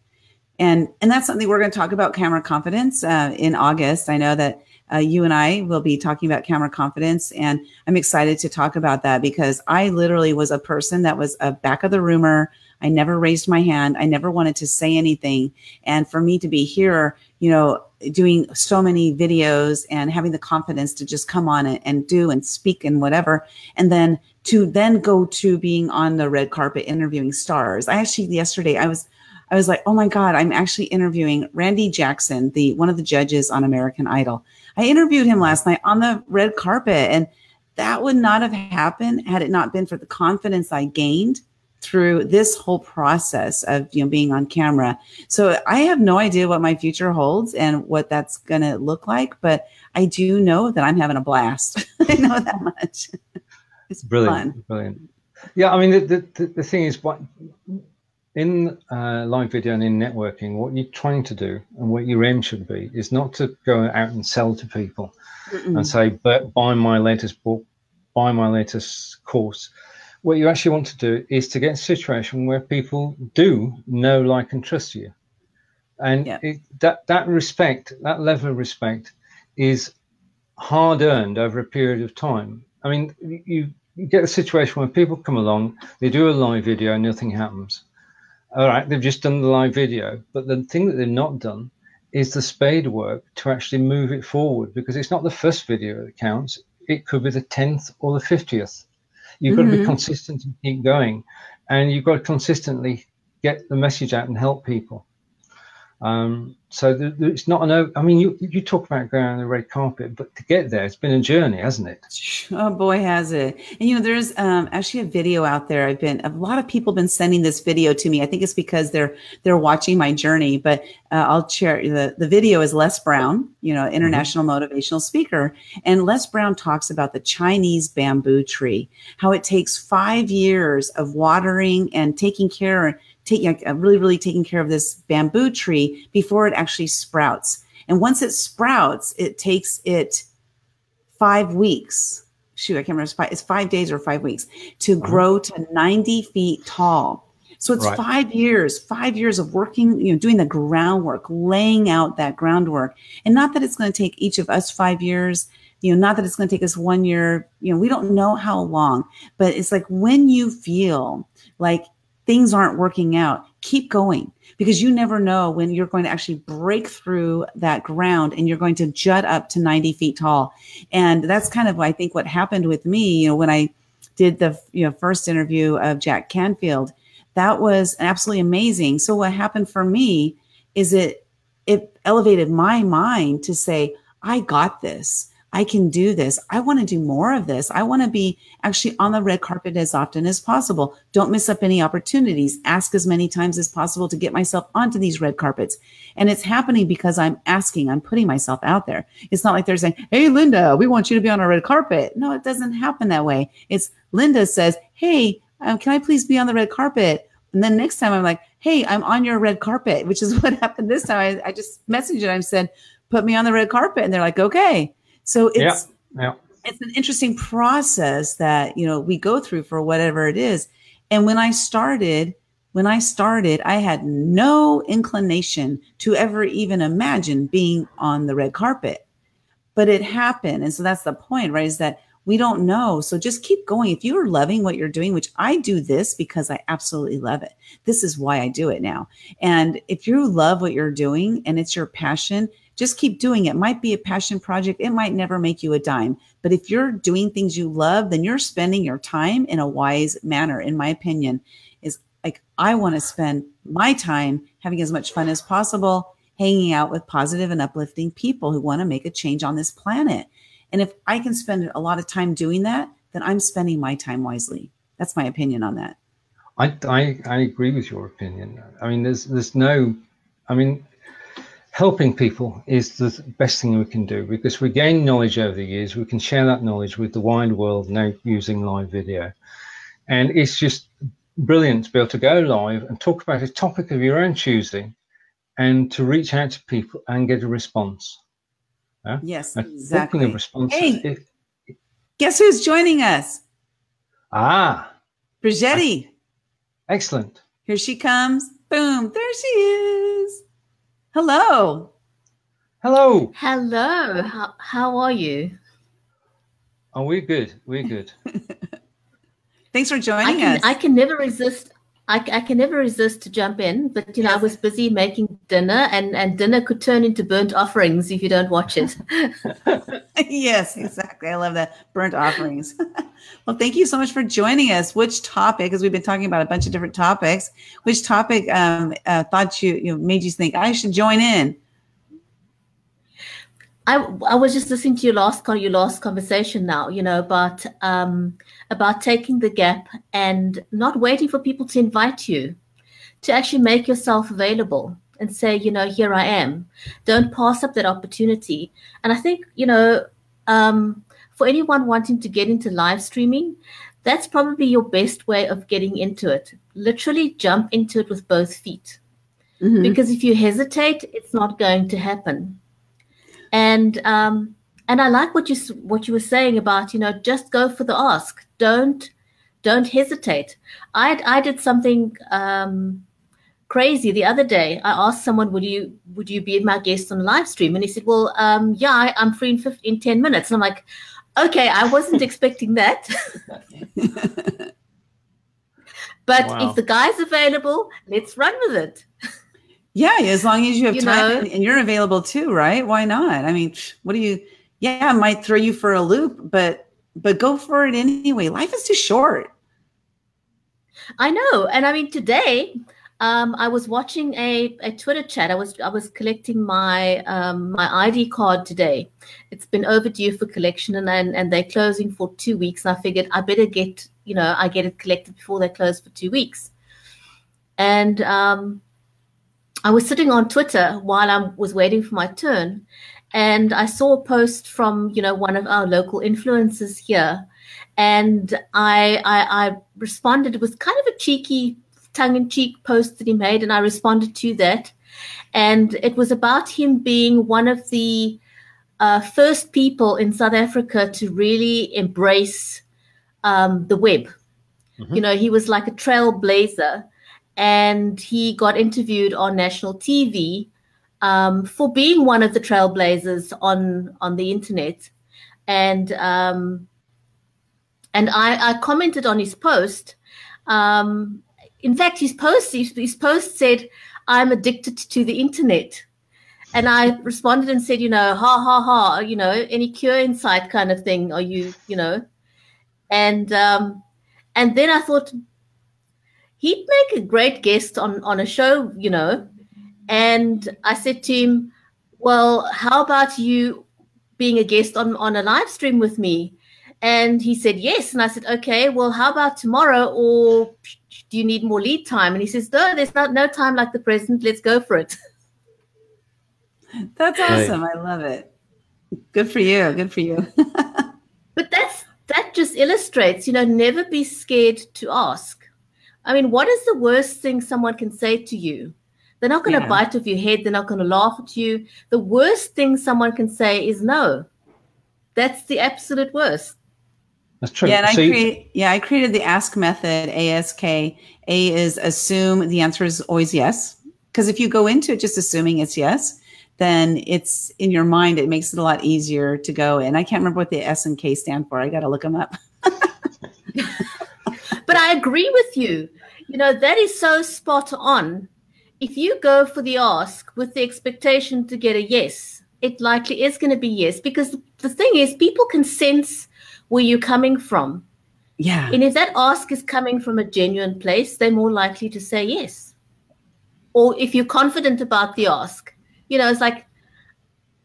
and and that's something we're going to talk about camera confidence uh, in August. I know that uh, you and I will be talking about camera confidence, and I'm excited to talk about that because I literally was a person that was a back of the rumor. I never raised my hand. I never wanted to say anything, and for me to be here, you know, doing so many videos and having the confidence to just come on and, and do and speak and whatever, and then to then go to being on the red carpet interviewing stars. I actually yesterday I was I was like, oh my God, I'm actually interviewing Randy Jackson, the one of the judges on American Idol. I interviewed him last night on the red carpet, and that would not have happened had it not been for the confidence I gained through this whole process of you know being on camera. So I have no idea what my future holds and what that's going to look like, but I do know that I'm having a blast. I know that much. it's brilliant, fun. brilliant. Yeah, I mean the the, the thing is what in uh, live video and in networking, what you're trying to do and what your aim should be is not to go out and sell to people Mm-mm. and say, "But buy my latest book, buy my latest course." What you actually want to do is to get a situation where people do know, like, and trust you, and yeah. it, that that respect, that level of respect, is hard earned over a period of time. I mean, you, you get a situation where people come along, they do a live video, and nothing happens all right, they've just done the live video, but the thing that they've not done is the spade work to actually move it forward because it's not the first video that counts. It could be the 10th or the 50th. You've mm-hmm. got to be consistent and keep going. And you've got to consistently get the message out and help people. Um, so it's not an. I mean, you you talk about going on the red carpet, but to get there, it's been a journey, hasn't it? Oh boy, has it! And you know, there's um, actually a video out there. I've been a lot of people have been sending this video to me. I think it's because they're they're watching my journey. But uh, I'll share the the video is Les Brown, you know, international mm-hmm. motivational speaker, and Les Brown talks about the Chinese bamboo tree, how it takes five years of watering and taking care taking uh, really really taking care of this bamboo tree before it actually sprouts and once it sprouts it takes it five weeks shoot i can't remember it's five, it's five days or five weeks to uh-huh. grow to 90 feet tall so it's right. five years, five years of working, you know, doing the groundwork, laying out that groundwork. And not that it's going to take each of us five years, you know, not that it's going to take us one year, you know, we don't know how long, but it's like when you feel like things aren't working out, keep going because you never know when you're going to actually break through that ground and you're going to jut up to 90 feet tall. And that's kind of, I think, what happened with me, you know, when I did the you know first interview of Jack Canfield, that was absolutely amazing. So what happened for me is it it elevated my mind to say, I got this. I can do this. I want to do more of this. I want to be actually on the red carpet as often as possible. Don't miss up any opportunities. Ask as many times as possible to get myself onto these red carpets. And it's happening because I'm asking, I'm putting myself out there. It's not like they're saying, Hey, Lynda, we want you to be on a red carpet. No, it doesn't happen that way. It's Lynda says, Hey, um, can I please be on the red carpet? And then next time I'm like, Hey, I'm on your red carpet, which is what happened this time. I, I just messaged it. I said, put me on the red carpet. And they're like, okay. So it's yeah, yeah. it's an interesting process that you know we go through for whatever it is. And when I started, when I started, I had no inclination to ever even imagine being on the red carpet. But it happened. And so that's the point, right? Is that we don't know. So just keep going. If you are loving what you're doing, which I do this because I absolutely love it. This is why I do it now. And if you love what you're doing and it's your passion, just keep doing it. it. Might be a passion project. It might never make you a dime. But if you're doing things you love, then you're spending your time in a wise manner, in my opinion. Is like I want to spend my time having as much fun as possible, hanging out with positive and uplifting people who want to make a change on this planet. And if I can spend a lot of time doing that, then I'm spending my time wisely. That's my opinion on that. I, I, I agree with your opinion. I mean, there's there's no, I mean, helping people is the best thing we can do because we gain knowledge over the years. We can share that knowledge with the wide world now using live video. And it's just brilliant to be able to go live and talk about a topic of your own choosing and to reach out to people and get a response. Yeah? Yes, and exactly. Of responses, hey, if, guess who's joining us? Ah, Bridgetti. Excellent. Here she comes. Boom, there she is. Hello. Hello. Hello. How, how are you? Oh, we're good. We're good. Thanks for joining I can, us. I can never resist. I, I can never resist to jump in, but you know, yes. I was busy making dinner, and and dinner could turn into burnt offerings if you don't watch it. yes, exactly. I love that burnt offerings. well, thank you so much for joining us. Which topic? Because we've been talking about a bunch of different topics. Which topic um, uh, thought you you know, made you think I should join in? I, I was just listening to your last your last conversation now, you know, about um, about taking the gap and not waiting for people to invite you, to actually make yourself available and say, you know, here I am. Don't pass up that opportunity. And I think, you know, um, for anyone wanting to get into live streaming, that's probably your best way of getting into it. Literally jump into it with both feet. Mm-hmm. Because if you hesitate, it's not going to happen and um, and I like what you what you were saying about you know just go for the ask. Don't don't hesitate. I I did something um, crazy the other day. I asked someone, "Would you would you be my guest on live stream?" And he said, "Well, um, yeah, I, am free in 15, in ten minutes." And I'm like, "Okay, I wasn't expecting that." but wow. if the guy's available, let's run with it. Yeah, as long as you have you time and, and, you're available too, right? Why not? I mean, what do you? Yeah, it might throw you for a loop, but but go for it anyway. Life is too short. I know, and I mean today, um, I was watching a, a Twitter chat. I was I was collecting my um, my ID card today. It's been overdue for collection, and, and and they're closing for two weeks. And I figured I better get you know I get it collected before they close for two weeks. And um, I was sitting on Twitter while I was waiting for my turn, and I saw a post from you know one of our local influencers here, and I I, I responded with kind of a cheeky, tongue-in-cheek post that he made, and I responded to that, and it was about him being one of the uh, first people in South Africa to really embrace um, the web. Mm-hmm. You know, he was like a trailblazer and he got interviewed on national TV um, for being one of the trailblazers on on the internet, and um, and I, I, commented on his post. Um, in fact, his post his, his post said, "I'm addicted to the internet." And I responded and said, you know, ha ha ha, you know, any cure insight kind of thing. Are you, you know, and um, and then I thought, he'd make a great guest on on a show, you know. And I said to him, "Well, how about you being a guest on on a live stream with me?" And he said yes. And I said, "Okay, well, how about tomorrow? Or do you need more lead time?" And he says, "No, there's not no time like the present. Let's go for it." That's awesome. I love it. Good for you. Good for you. but that's that just illustrates, you know, never be scared to ask I mean, what is the worst thing someone can say to you? They're not going to yeah. bite off your head. They're not going to laugh at you. The worst thing someone can say is no. That's the absolute worst. That's true. Yeah, and so I create, yeah, I created the ask method, ASK. A is assume the answer is always yes. Because if you go into it just assuming it's yes, then it's in your mind, it makes it a lot easier to go. And I can't remember what the S and K stand for. I got to look them up. But I agree with you. You know, that is so spot on. If you go for the ask with the expectation to get a yes, it likely is going to be yes. Because the thing is, people can sense where you're coming from. Yeah. And if that ask is coming from a genuine place, they're more likely to say yes. Or if you're confident about the ask, you know, it's like,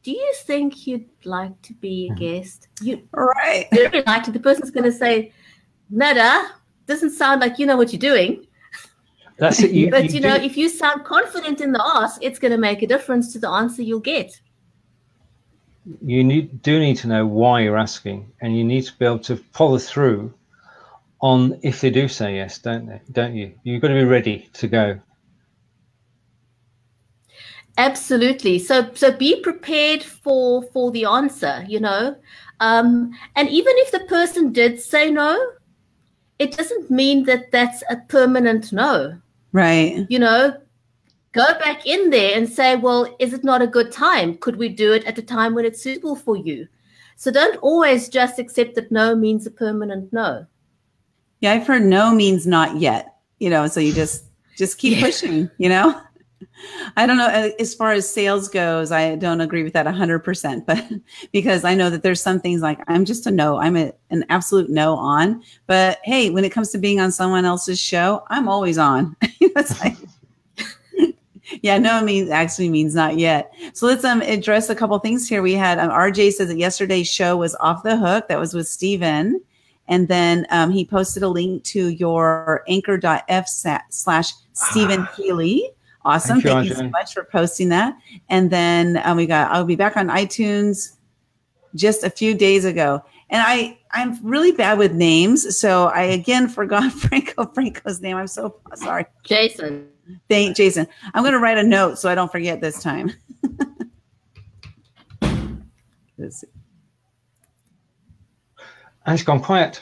do you think you'd like to be a mm-hmm. guest? You right. Very likely the person's going to say, nada, doesn't sound like you know what you're doing. That's it. You, but you, you know, if you sound confident in the ask, it's going to make a difference to the answer you'll get. You need, do need to know why you're asking, and you need to be able to follow through on if they do say yes, don't they? Don't you? You've got to be ready to go. Absolutely. So so be prepared for for the answer, you know. Um, and even if the person did say no, it doesn't mean that that's a permanent no. Right. You know, go back in there and say, well, is it not a good time? Could we do it at a time when it's suitable for you? So don't always just accept that no means a permanent no. Yeah, I've heard no means not yet. You know, so you just just keep yeah. pushing, you know? I don't know. Uh, as far as sales goes, I don't agree with that 100%, but because I know that there's some things like I'm just a no, I'm a, an absolute no on. But hey, when it comes to being on someone else's show, I'm always on. it's like, yeah, no, means actually means not yet. So let's um address a couple things here. We had um, RJ says that yesterday's show was off the hook. That was with Steven. And then um, he posted a link to your anchor.f slash Steven Healey. Awesome. Thank, Thank you, so much for posting that. And then um, we got, I'll be back on iTunes just a few days ago. And I, I'm really bad with names. So I again forgot Franco Franco's name. I'm so sorry. Jason. Thank Jason. I'm going to write a note so I don't forget this time. Let's see. And it's gone quiet.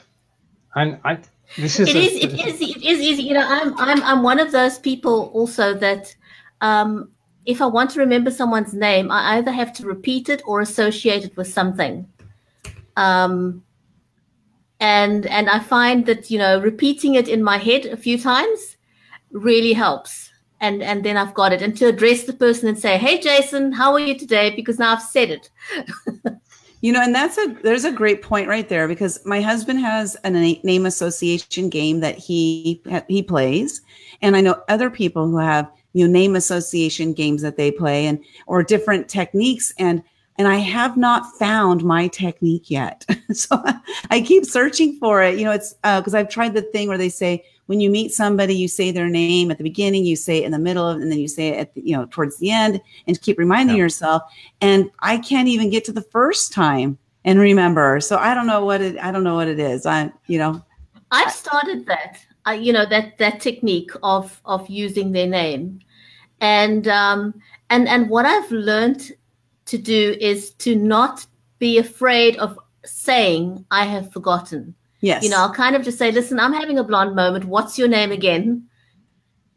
And I, this is it a, is it is it is easy. You know, I'm I'm I'm one of those people also that um, if I want to remember someone's name, I either have to repeat it or associate it with something. Um, and and I find that you know repeating it in my head a few times really helps. And and then I've got it. And to address the person and say, "Hey, Jason, how are you today?" Because now I've said it. You know, and that's a there's a great point right there because my husband has a name association game that he he plays, and I know other people who have you know name association games that they play and or different techniques and and I have not found my technique yet. so I keep searching for it. You know, it's because uh, I've tried the thing where they say when you meet somebody, you say their name at the beginning, you say it in the middle of, and then you say it at the, you know towards the end, and keep reminding yeah. yourself. And I can't even get to the first time and remember. So I don't know what it. I don't know what it is. I you know. I've started that. I, you know that that technique of of using their name, and um and and what I've learned to do is to not be afraid of saying I have forgotten Yes. You know, I'll kind of just say, listen, I'm having a blonde moment. What's your name again?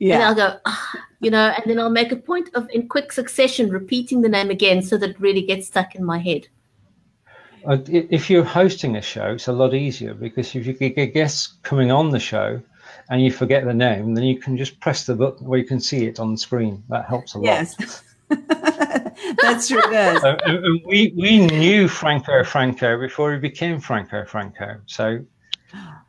Yeah. And I'll go, oh, you know, and then I'll make a point of, in quick succession, repeating the name again so that it really gets stuck in my head. Uh, if you're hosting a show, it's a lot easier because if you get guests coming on the show and you forget the name, then you can just press the button where you can see it on the screen. That helps a lot. Yes. that sure does. Uh, we, we knew Franco Franco before he became Franco Franco. So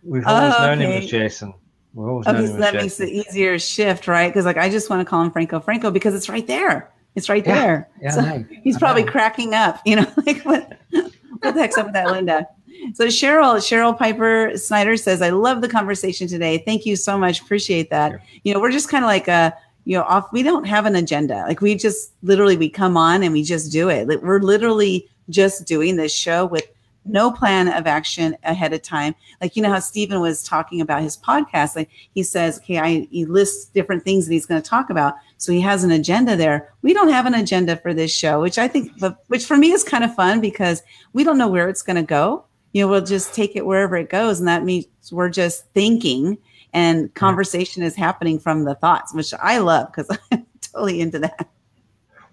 We've always oh, known him as Jason. We've always okay, so that Jason. makes it easier shift, right? Because like I just want to call him Franco Franco because it's right there. It's right yeah. there. Yeah, so he's probably cracking up. You know, like what? What the heck's up with that, Lynda? So Cheryl, Cheryl Piper Snyder says, "I love the conversation today. Thank you so much. Appreciate that. You know, we're just kind of like a." You know, off. We don't have an agenda. Like we just literally we come on and we just do it. Like, we're literally just doing this show with no plan of action ahead of time. Like, you know, how Steven was talking about his podcast. Like he says, okay, I, he lists different things that he's going to talk about. So he has an agenda there. We don't have an agenda for this show, which I think, which for me is kind of fun because we don't know where it's going to go. You know, we'll just take it wherever it goes. And that means we're just thinking and conversation is happening from the thoughts, which I love because I'm totally into that.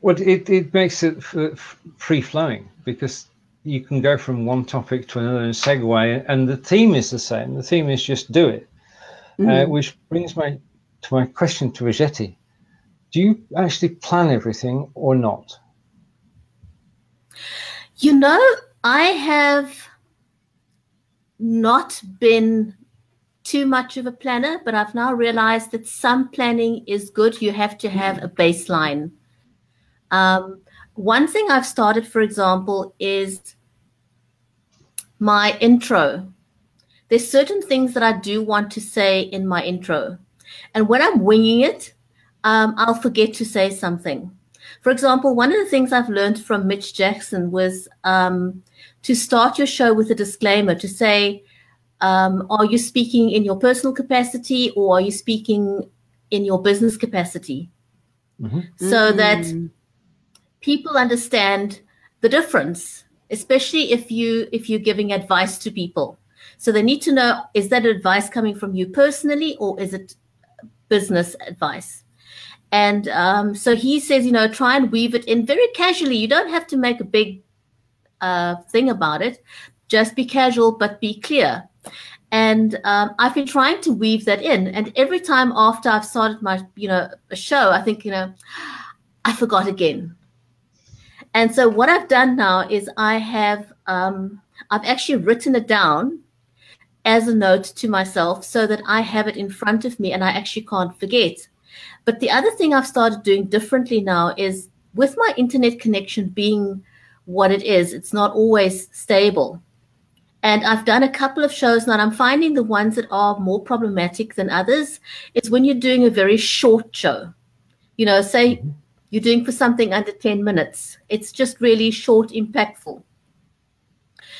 Well, it, it makes it free flowing because you can go from one topic to another and segue, and the theme is the same. The theme is just do it, mm-hmm. uh, which brings me to my question to Bridgetti. Do you actually plan everything or not? You know, I have not been too much of a planner, but I've now realized that some planning is good. You have to have a baseline. Um, one thing I've started, for example, is my intro. There's certain things that I do want to say in my intro. And when I'm winging it, um, I'll forget to say something. For example, one of the things I've learned from Mitch Jackson was um, to start your show with a disclaimer to say, um, are you speaking in your personal capacity or are you speaking in your business capacity? Mm-hmm. So that people understand the difference, especially if you if you're giving advice to people. So they need to know is that advice coming from you personally or is it business advice? And um, so he says, you know, try and weave it in very casually. You don't have to make a big uh, thing about it. Just be casual, but be clear. And um, I've been trying to weave that in. And every time after I've started my, you know, a show, I think, you know, I forgot again. And so what I've done now is I have, um, I've actually written it down as a note to myself so that I have it in front of me and I actually can't forget. But the other thing I've started doing differently now is with my internet connection being what it is, it's not always stable. And I've done a couple of shows now, and I'm finding the ones that are more problematic than others is when you're doing a very short show. You know, say mm-hmm. You're doing for something under 10 minutes, it's just really short, impactful.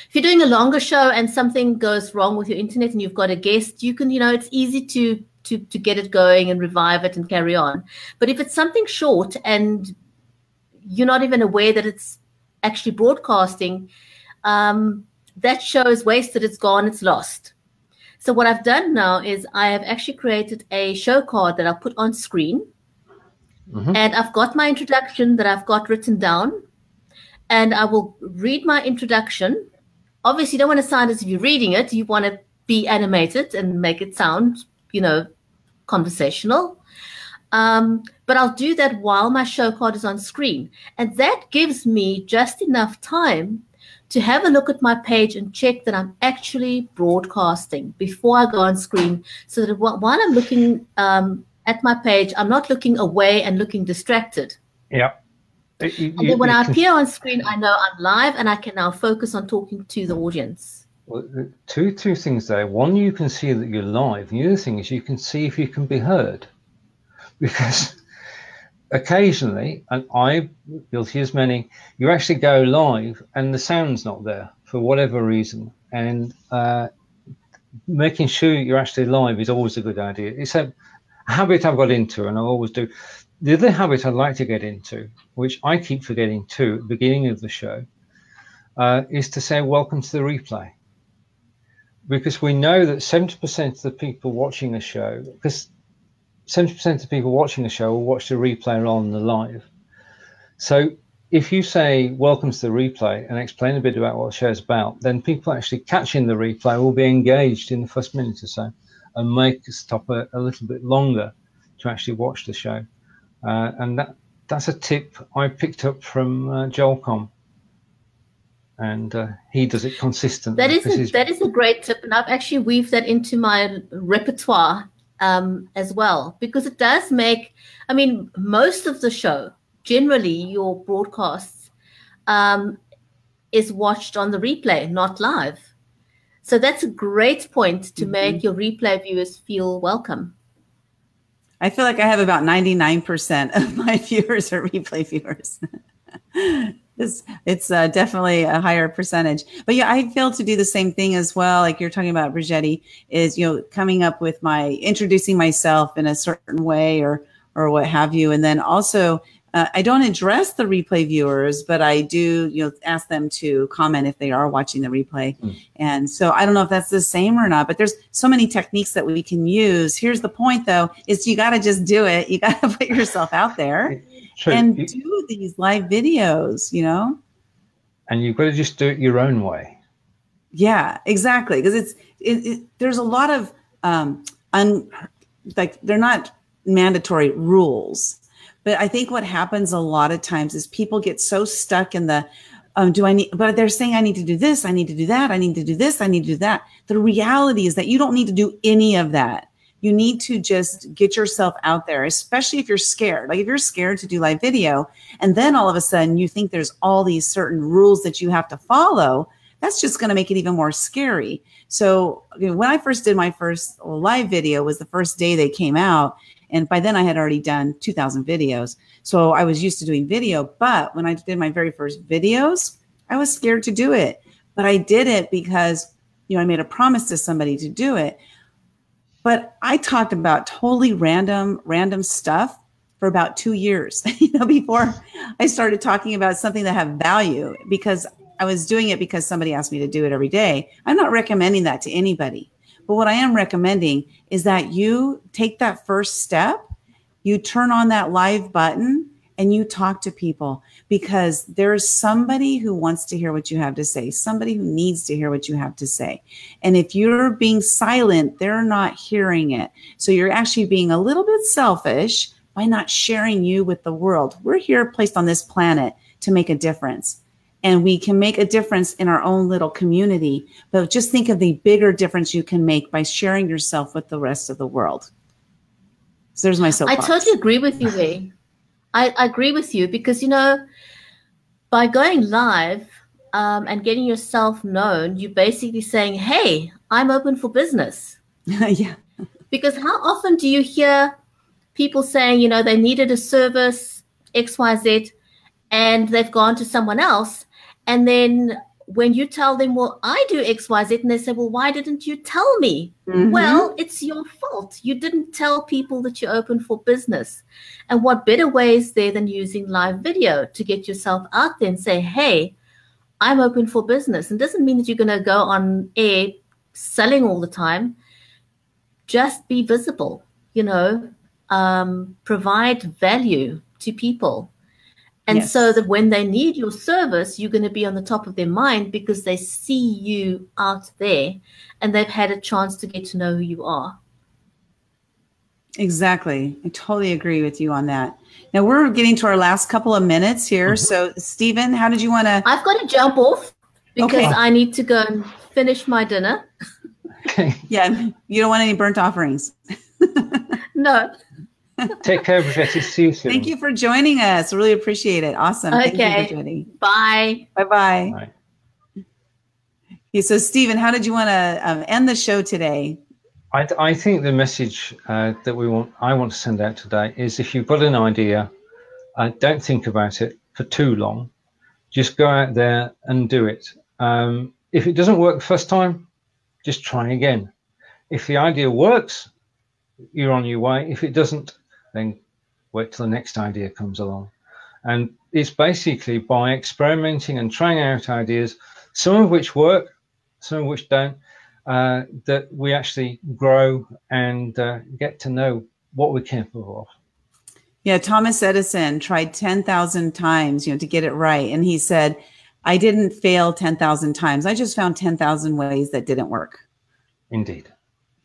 If you're doing a longer show and something goes wrong with your internet and you've got a guest, you can, you know, it's easy to to to get it going and revive it and carry on. But if it's something short and you're not even aware that it's actually broadcasting, um, that show is wasted, it's gone, it's lost. So what I've done now is I have actually created a show card that I'll put on screen. Mm-hmm. And I've got my introduction that I've got written down. And I will read my introduction. Obviously, you don't want to sound as if you're reading it. You want to be animated and make it sound, you know, conversational. Um, but I'll do that while my show card is on screen. And that gives me just enough time to have a look at my page and check that I'm actually broadcasting before I go on screen so that while I'm looking um, at my page, I'm not looking away and looking distracted. Yeah. You, and then when I appear on screen, I know I'm live and I can now focus on talking to the audience. Well, two two things there. One, you can see that you're live. The other thing is you can see if you can be heard, because occasionally, and I guilty as many, you actually go live and the sound's not there for whatever reason, and uh, making sure you're actually live is always a good idea. It's a habit I've got into, and I always do. The other habit I'd like to get into, which I keep forgetting too at the beginning of the show, uh, is to say welcome to the replay because we know that 70% of the people watching a show, because 70% of people watching a show will watch the replay on the live. So if you say welcome to the replay and explain a bit about what the show is about, then people actually catching the replay will be engaged in the first minute or so and make stop a, a little bit longer to actually watch the show. Uh, and that that's a tip I picked up from uh, Joel Comm and uh, he does it consistently. That is a, that is a great tip, and I've actually weaved that into my repertoire um, as well because it does make. I mean, most of the show, generally, your broadcasts um, is watched on the replay, not live. So that's a great point to mm-hmm. make your replay viewers feel welcome. I feel like I have about 99% of my viewers are replay viewers. it's it's uh, definitely a higher percentage. But yeah, I feel to do the same thing as well. Like you're talking about Bridgetti is you know coming up with my introducing myself in a certain way or or what have you, and then also. Uh, I don't address the replay viewers, but I do, you know, ask them to comment if they are watching the replay. Mm. And so I don't know if that's the same or not, but there's so many techniques that we can use. Here's the point though, is you got to just do it. You got to put yourself out there True. and do these live videos, you know? And you've got to just do it your own way. Yeah, exactly. Because it's, it, it, there's a lot of, um, un, like, they're not mandatory rules. But I think what happens a lot of times is people get so stuck in the, um, do I need, but they're saying I need to do this, I need to do that, I need to do this, I need to do that. The reality is that you don't need to do any of that you need to just get yourself out there, especially if you're scared. Like if you're scared to do live video, and then all of a sudden you think there's all these certain rules that you have to follow, that's just going to make it even more scary. So you know, when I first did my first live video was the first day they came out. And by then I had already done 2000 videos. So I was used to doing video. But when I did my very first videos, I was scared to do it. But I did it because, you know, I made a promise to somebody to do it. But I talked about totally random, random stuff. for about two years, you know, before I started talking about something that have value because I was doing it because somebody asked me to do it every day. I'm not recommending that to anybody. But what I am recommending is that you take that first step, you turn on that live button and you talk to people because there's somebody who wants to hear what you have to say, somebody who needs to hear what you have to say. And if you're being silent, they're not hearing it. So you're actually being a little bit selfish by not sharing you with the world. We're here placed on this planet to make a difference. And we can make a difference in our own little community. But just think of the bigger difference you can make by sharing yourself with the rest of the world. So there's my soapbox. I totally agree with you, Lee. I, I agree with you because, you know, by going live um, and getting yourself known, you're basically saying, hey, I'm open for business. yeah. Because how often do you hear people saying, you know, they needed a service XYZ and they've gone to someone else. And then when you tell them, well, I do XYZ, and they say, well, why didn't you tell me? Mm-hmm. Well, it's your fault. You didn't tell people that you're open for business. And what better way is there than using live video to get yourself out there and say, hey, I'm open for business. And doesn't mean that you're going to go on air selling all the time. Just be visible, you know, um, provide value to people. And yes. so that when they need your service, you're going to be on the top of their mind because they see you out there and they've had a chance to get to know who you are. Exactly. I totally agree with you on that. Now we're getting to our last couple of minutes here. Mm-hmm. So, Steven, how did you want to? I've got to jump off because okay. I need to go and finish my dinner. Okay. yeah. You don't want any burnt offerings. no. Take care, Bridget. See you soon. Thank you for joining us. Really appreciate it. Awesome. Okay. Bye. Bye bye. Okay, so Steven, how did you want to um, end the show today? I, I think the message uh, that we want, I want to send out today is if you've got an idea, uh, don't think about it for too long. Just go out there and do it. Um, if it doesn't work the first time, just try again. If the idea works, you're on your way. If it doesn't, then wait till the next idea comes along. And it's basically by experimenting and trying out ideas, some of which work, some of which don't, uh, that we actually grow and uh, get to know what we're capable of. Yeah, Thomas Edison tried 10,000 times, you know, to get it right. And he said, I didn't fail 10,000 times. I just found 10,000 ways that didn't work. Indeed.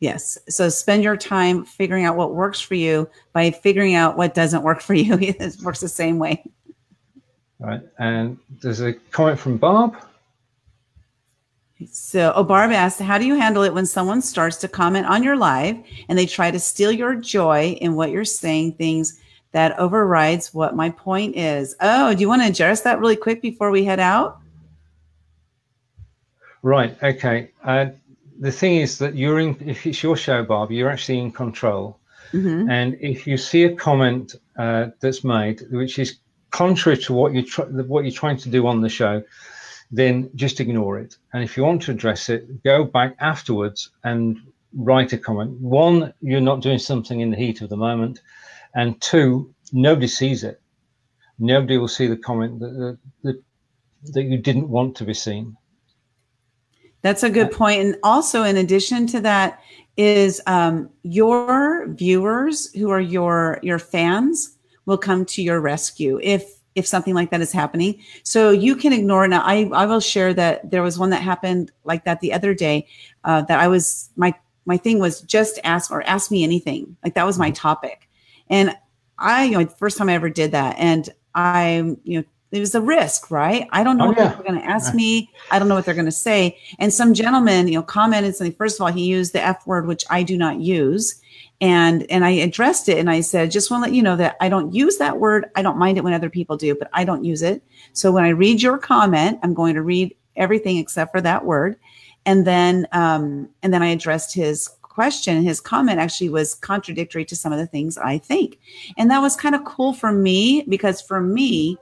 Yes. So spend your time figuring out what works for you by figuring out what doesn't work for you. it works the same way. Right. And there's a comment from Barb. So, oh, Barb asked, How do you handle it when someone starts to comment on your live and they try to steal your joy in what you're saying, things that overrides what my point is? Oh, do you want to address that really quick before we head out? Right. Okay. Uh, the thing is that you're in if it's your show Barb you're actually in control. Mm-hmm. and if you see a comment uh, that's made which is contrary to what you tr- what you're trying to do on the show then just ignore it. And if you want to address it go back afterwards and write a comment. One you're not doing something in the heat of the moment. And two nobody sees it. Nobody will see the comment that, that, that you didn't want to be seen that's a good point. And also, in addition to that, is um, your viewers who are your your fans will come to your rescue if if something like that is happening. So you can ignore. Now, I I will share that there was one that happened like that the other day. Uh, that I was my my thing was just ask or ask me anything. Like that was my topic, and I you know first time I ever did that, and I you know it was a risk, right? I don't know oh, what yeah. they're going to ask me. I don't know what they're going to say. And some gentleman, you know, commented something. First of all, he used the F word, which I do not use. And and I addressed it and I said, just want to let you know that I don't use that word. I don't mind it when other people do, but I don't use it. So when I read your comment, I'm going to read everything except for that word. And then um, and then I addressed his question. His comment actually was contradictory to some of the things I think. And that was kind of cool for me because for me,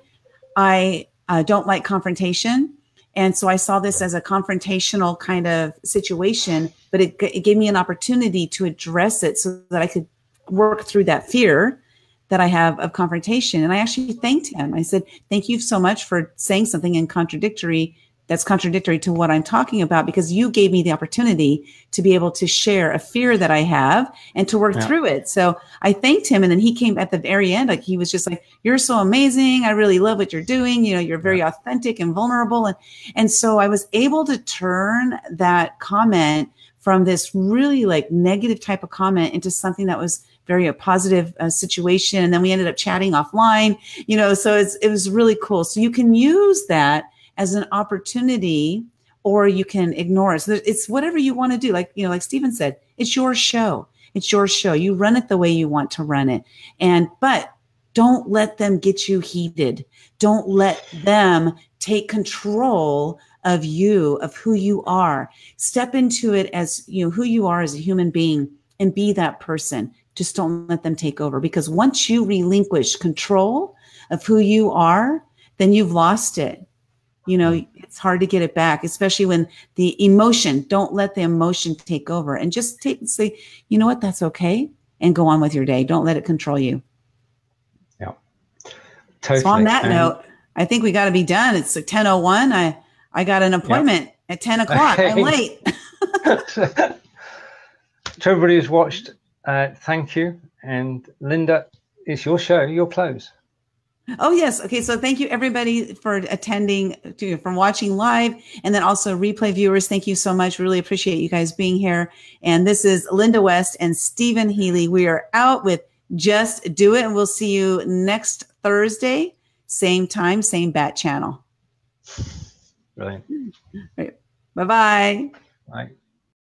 I uh, don't like confrontation. And so I saw this as a confrontational kind of situation, but it, it gave me an opportunity to address it so that I could work through that fear that I have of confrontation. And I actually thanked him. I said, Thank you so much for saying something in contradictory that's contradictory to what I'm talking about because you gave me the opportunity to be able to share a fear that I have and to work yeah. through it. So I thanked him. And then he came at the very end, like he was just like, You're so amazing. I really love what you're doing. You know, you're very authentic and vulnerable. And and so I was able to turn that comment from this really like negative type of comment into something that was very a positive uh, situation and then we ended up chatting offline you know so it's, it was really cool so you can use that as an opportunity or you can ignore it. So it's whatever you want to do. Like, you know, like Steven said, it's your show. It's your show. You run it the way you want to run it. And, but don't let them get you heated. Don't let them take control of you, of who you are. Step into it as, you know, who you are as a human being and be that person. Just don't let them take over because once you relinquish control of who you are, then you've lost it you know it's hard to get it back especially when the emotion don't let the emotion take over and just take say you know what? That's okay and go on with your day. Don't let it control you. Yeah. Totally. so on that and note i think we got to be done. It's 1001 i i got an appointment yep. at 10 o'clock. Okay. i'm late. To everybody who's watched uh, thank you. And lynda it's your show. Your close Oh yes. Okay. So thank you everybody for attending, to, from watching live, and then also replay viewers. Thank you so much. Really appreciate you guys being here. And this is Lynda West and Steven Healey. We are out with Just Do It, and we'll see you next Thursday, same time, same bat channel. Brilliant. Right. Bye-bye. Bye.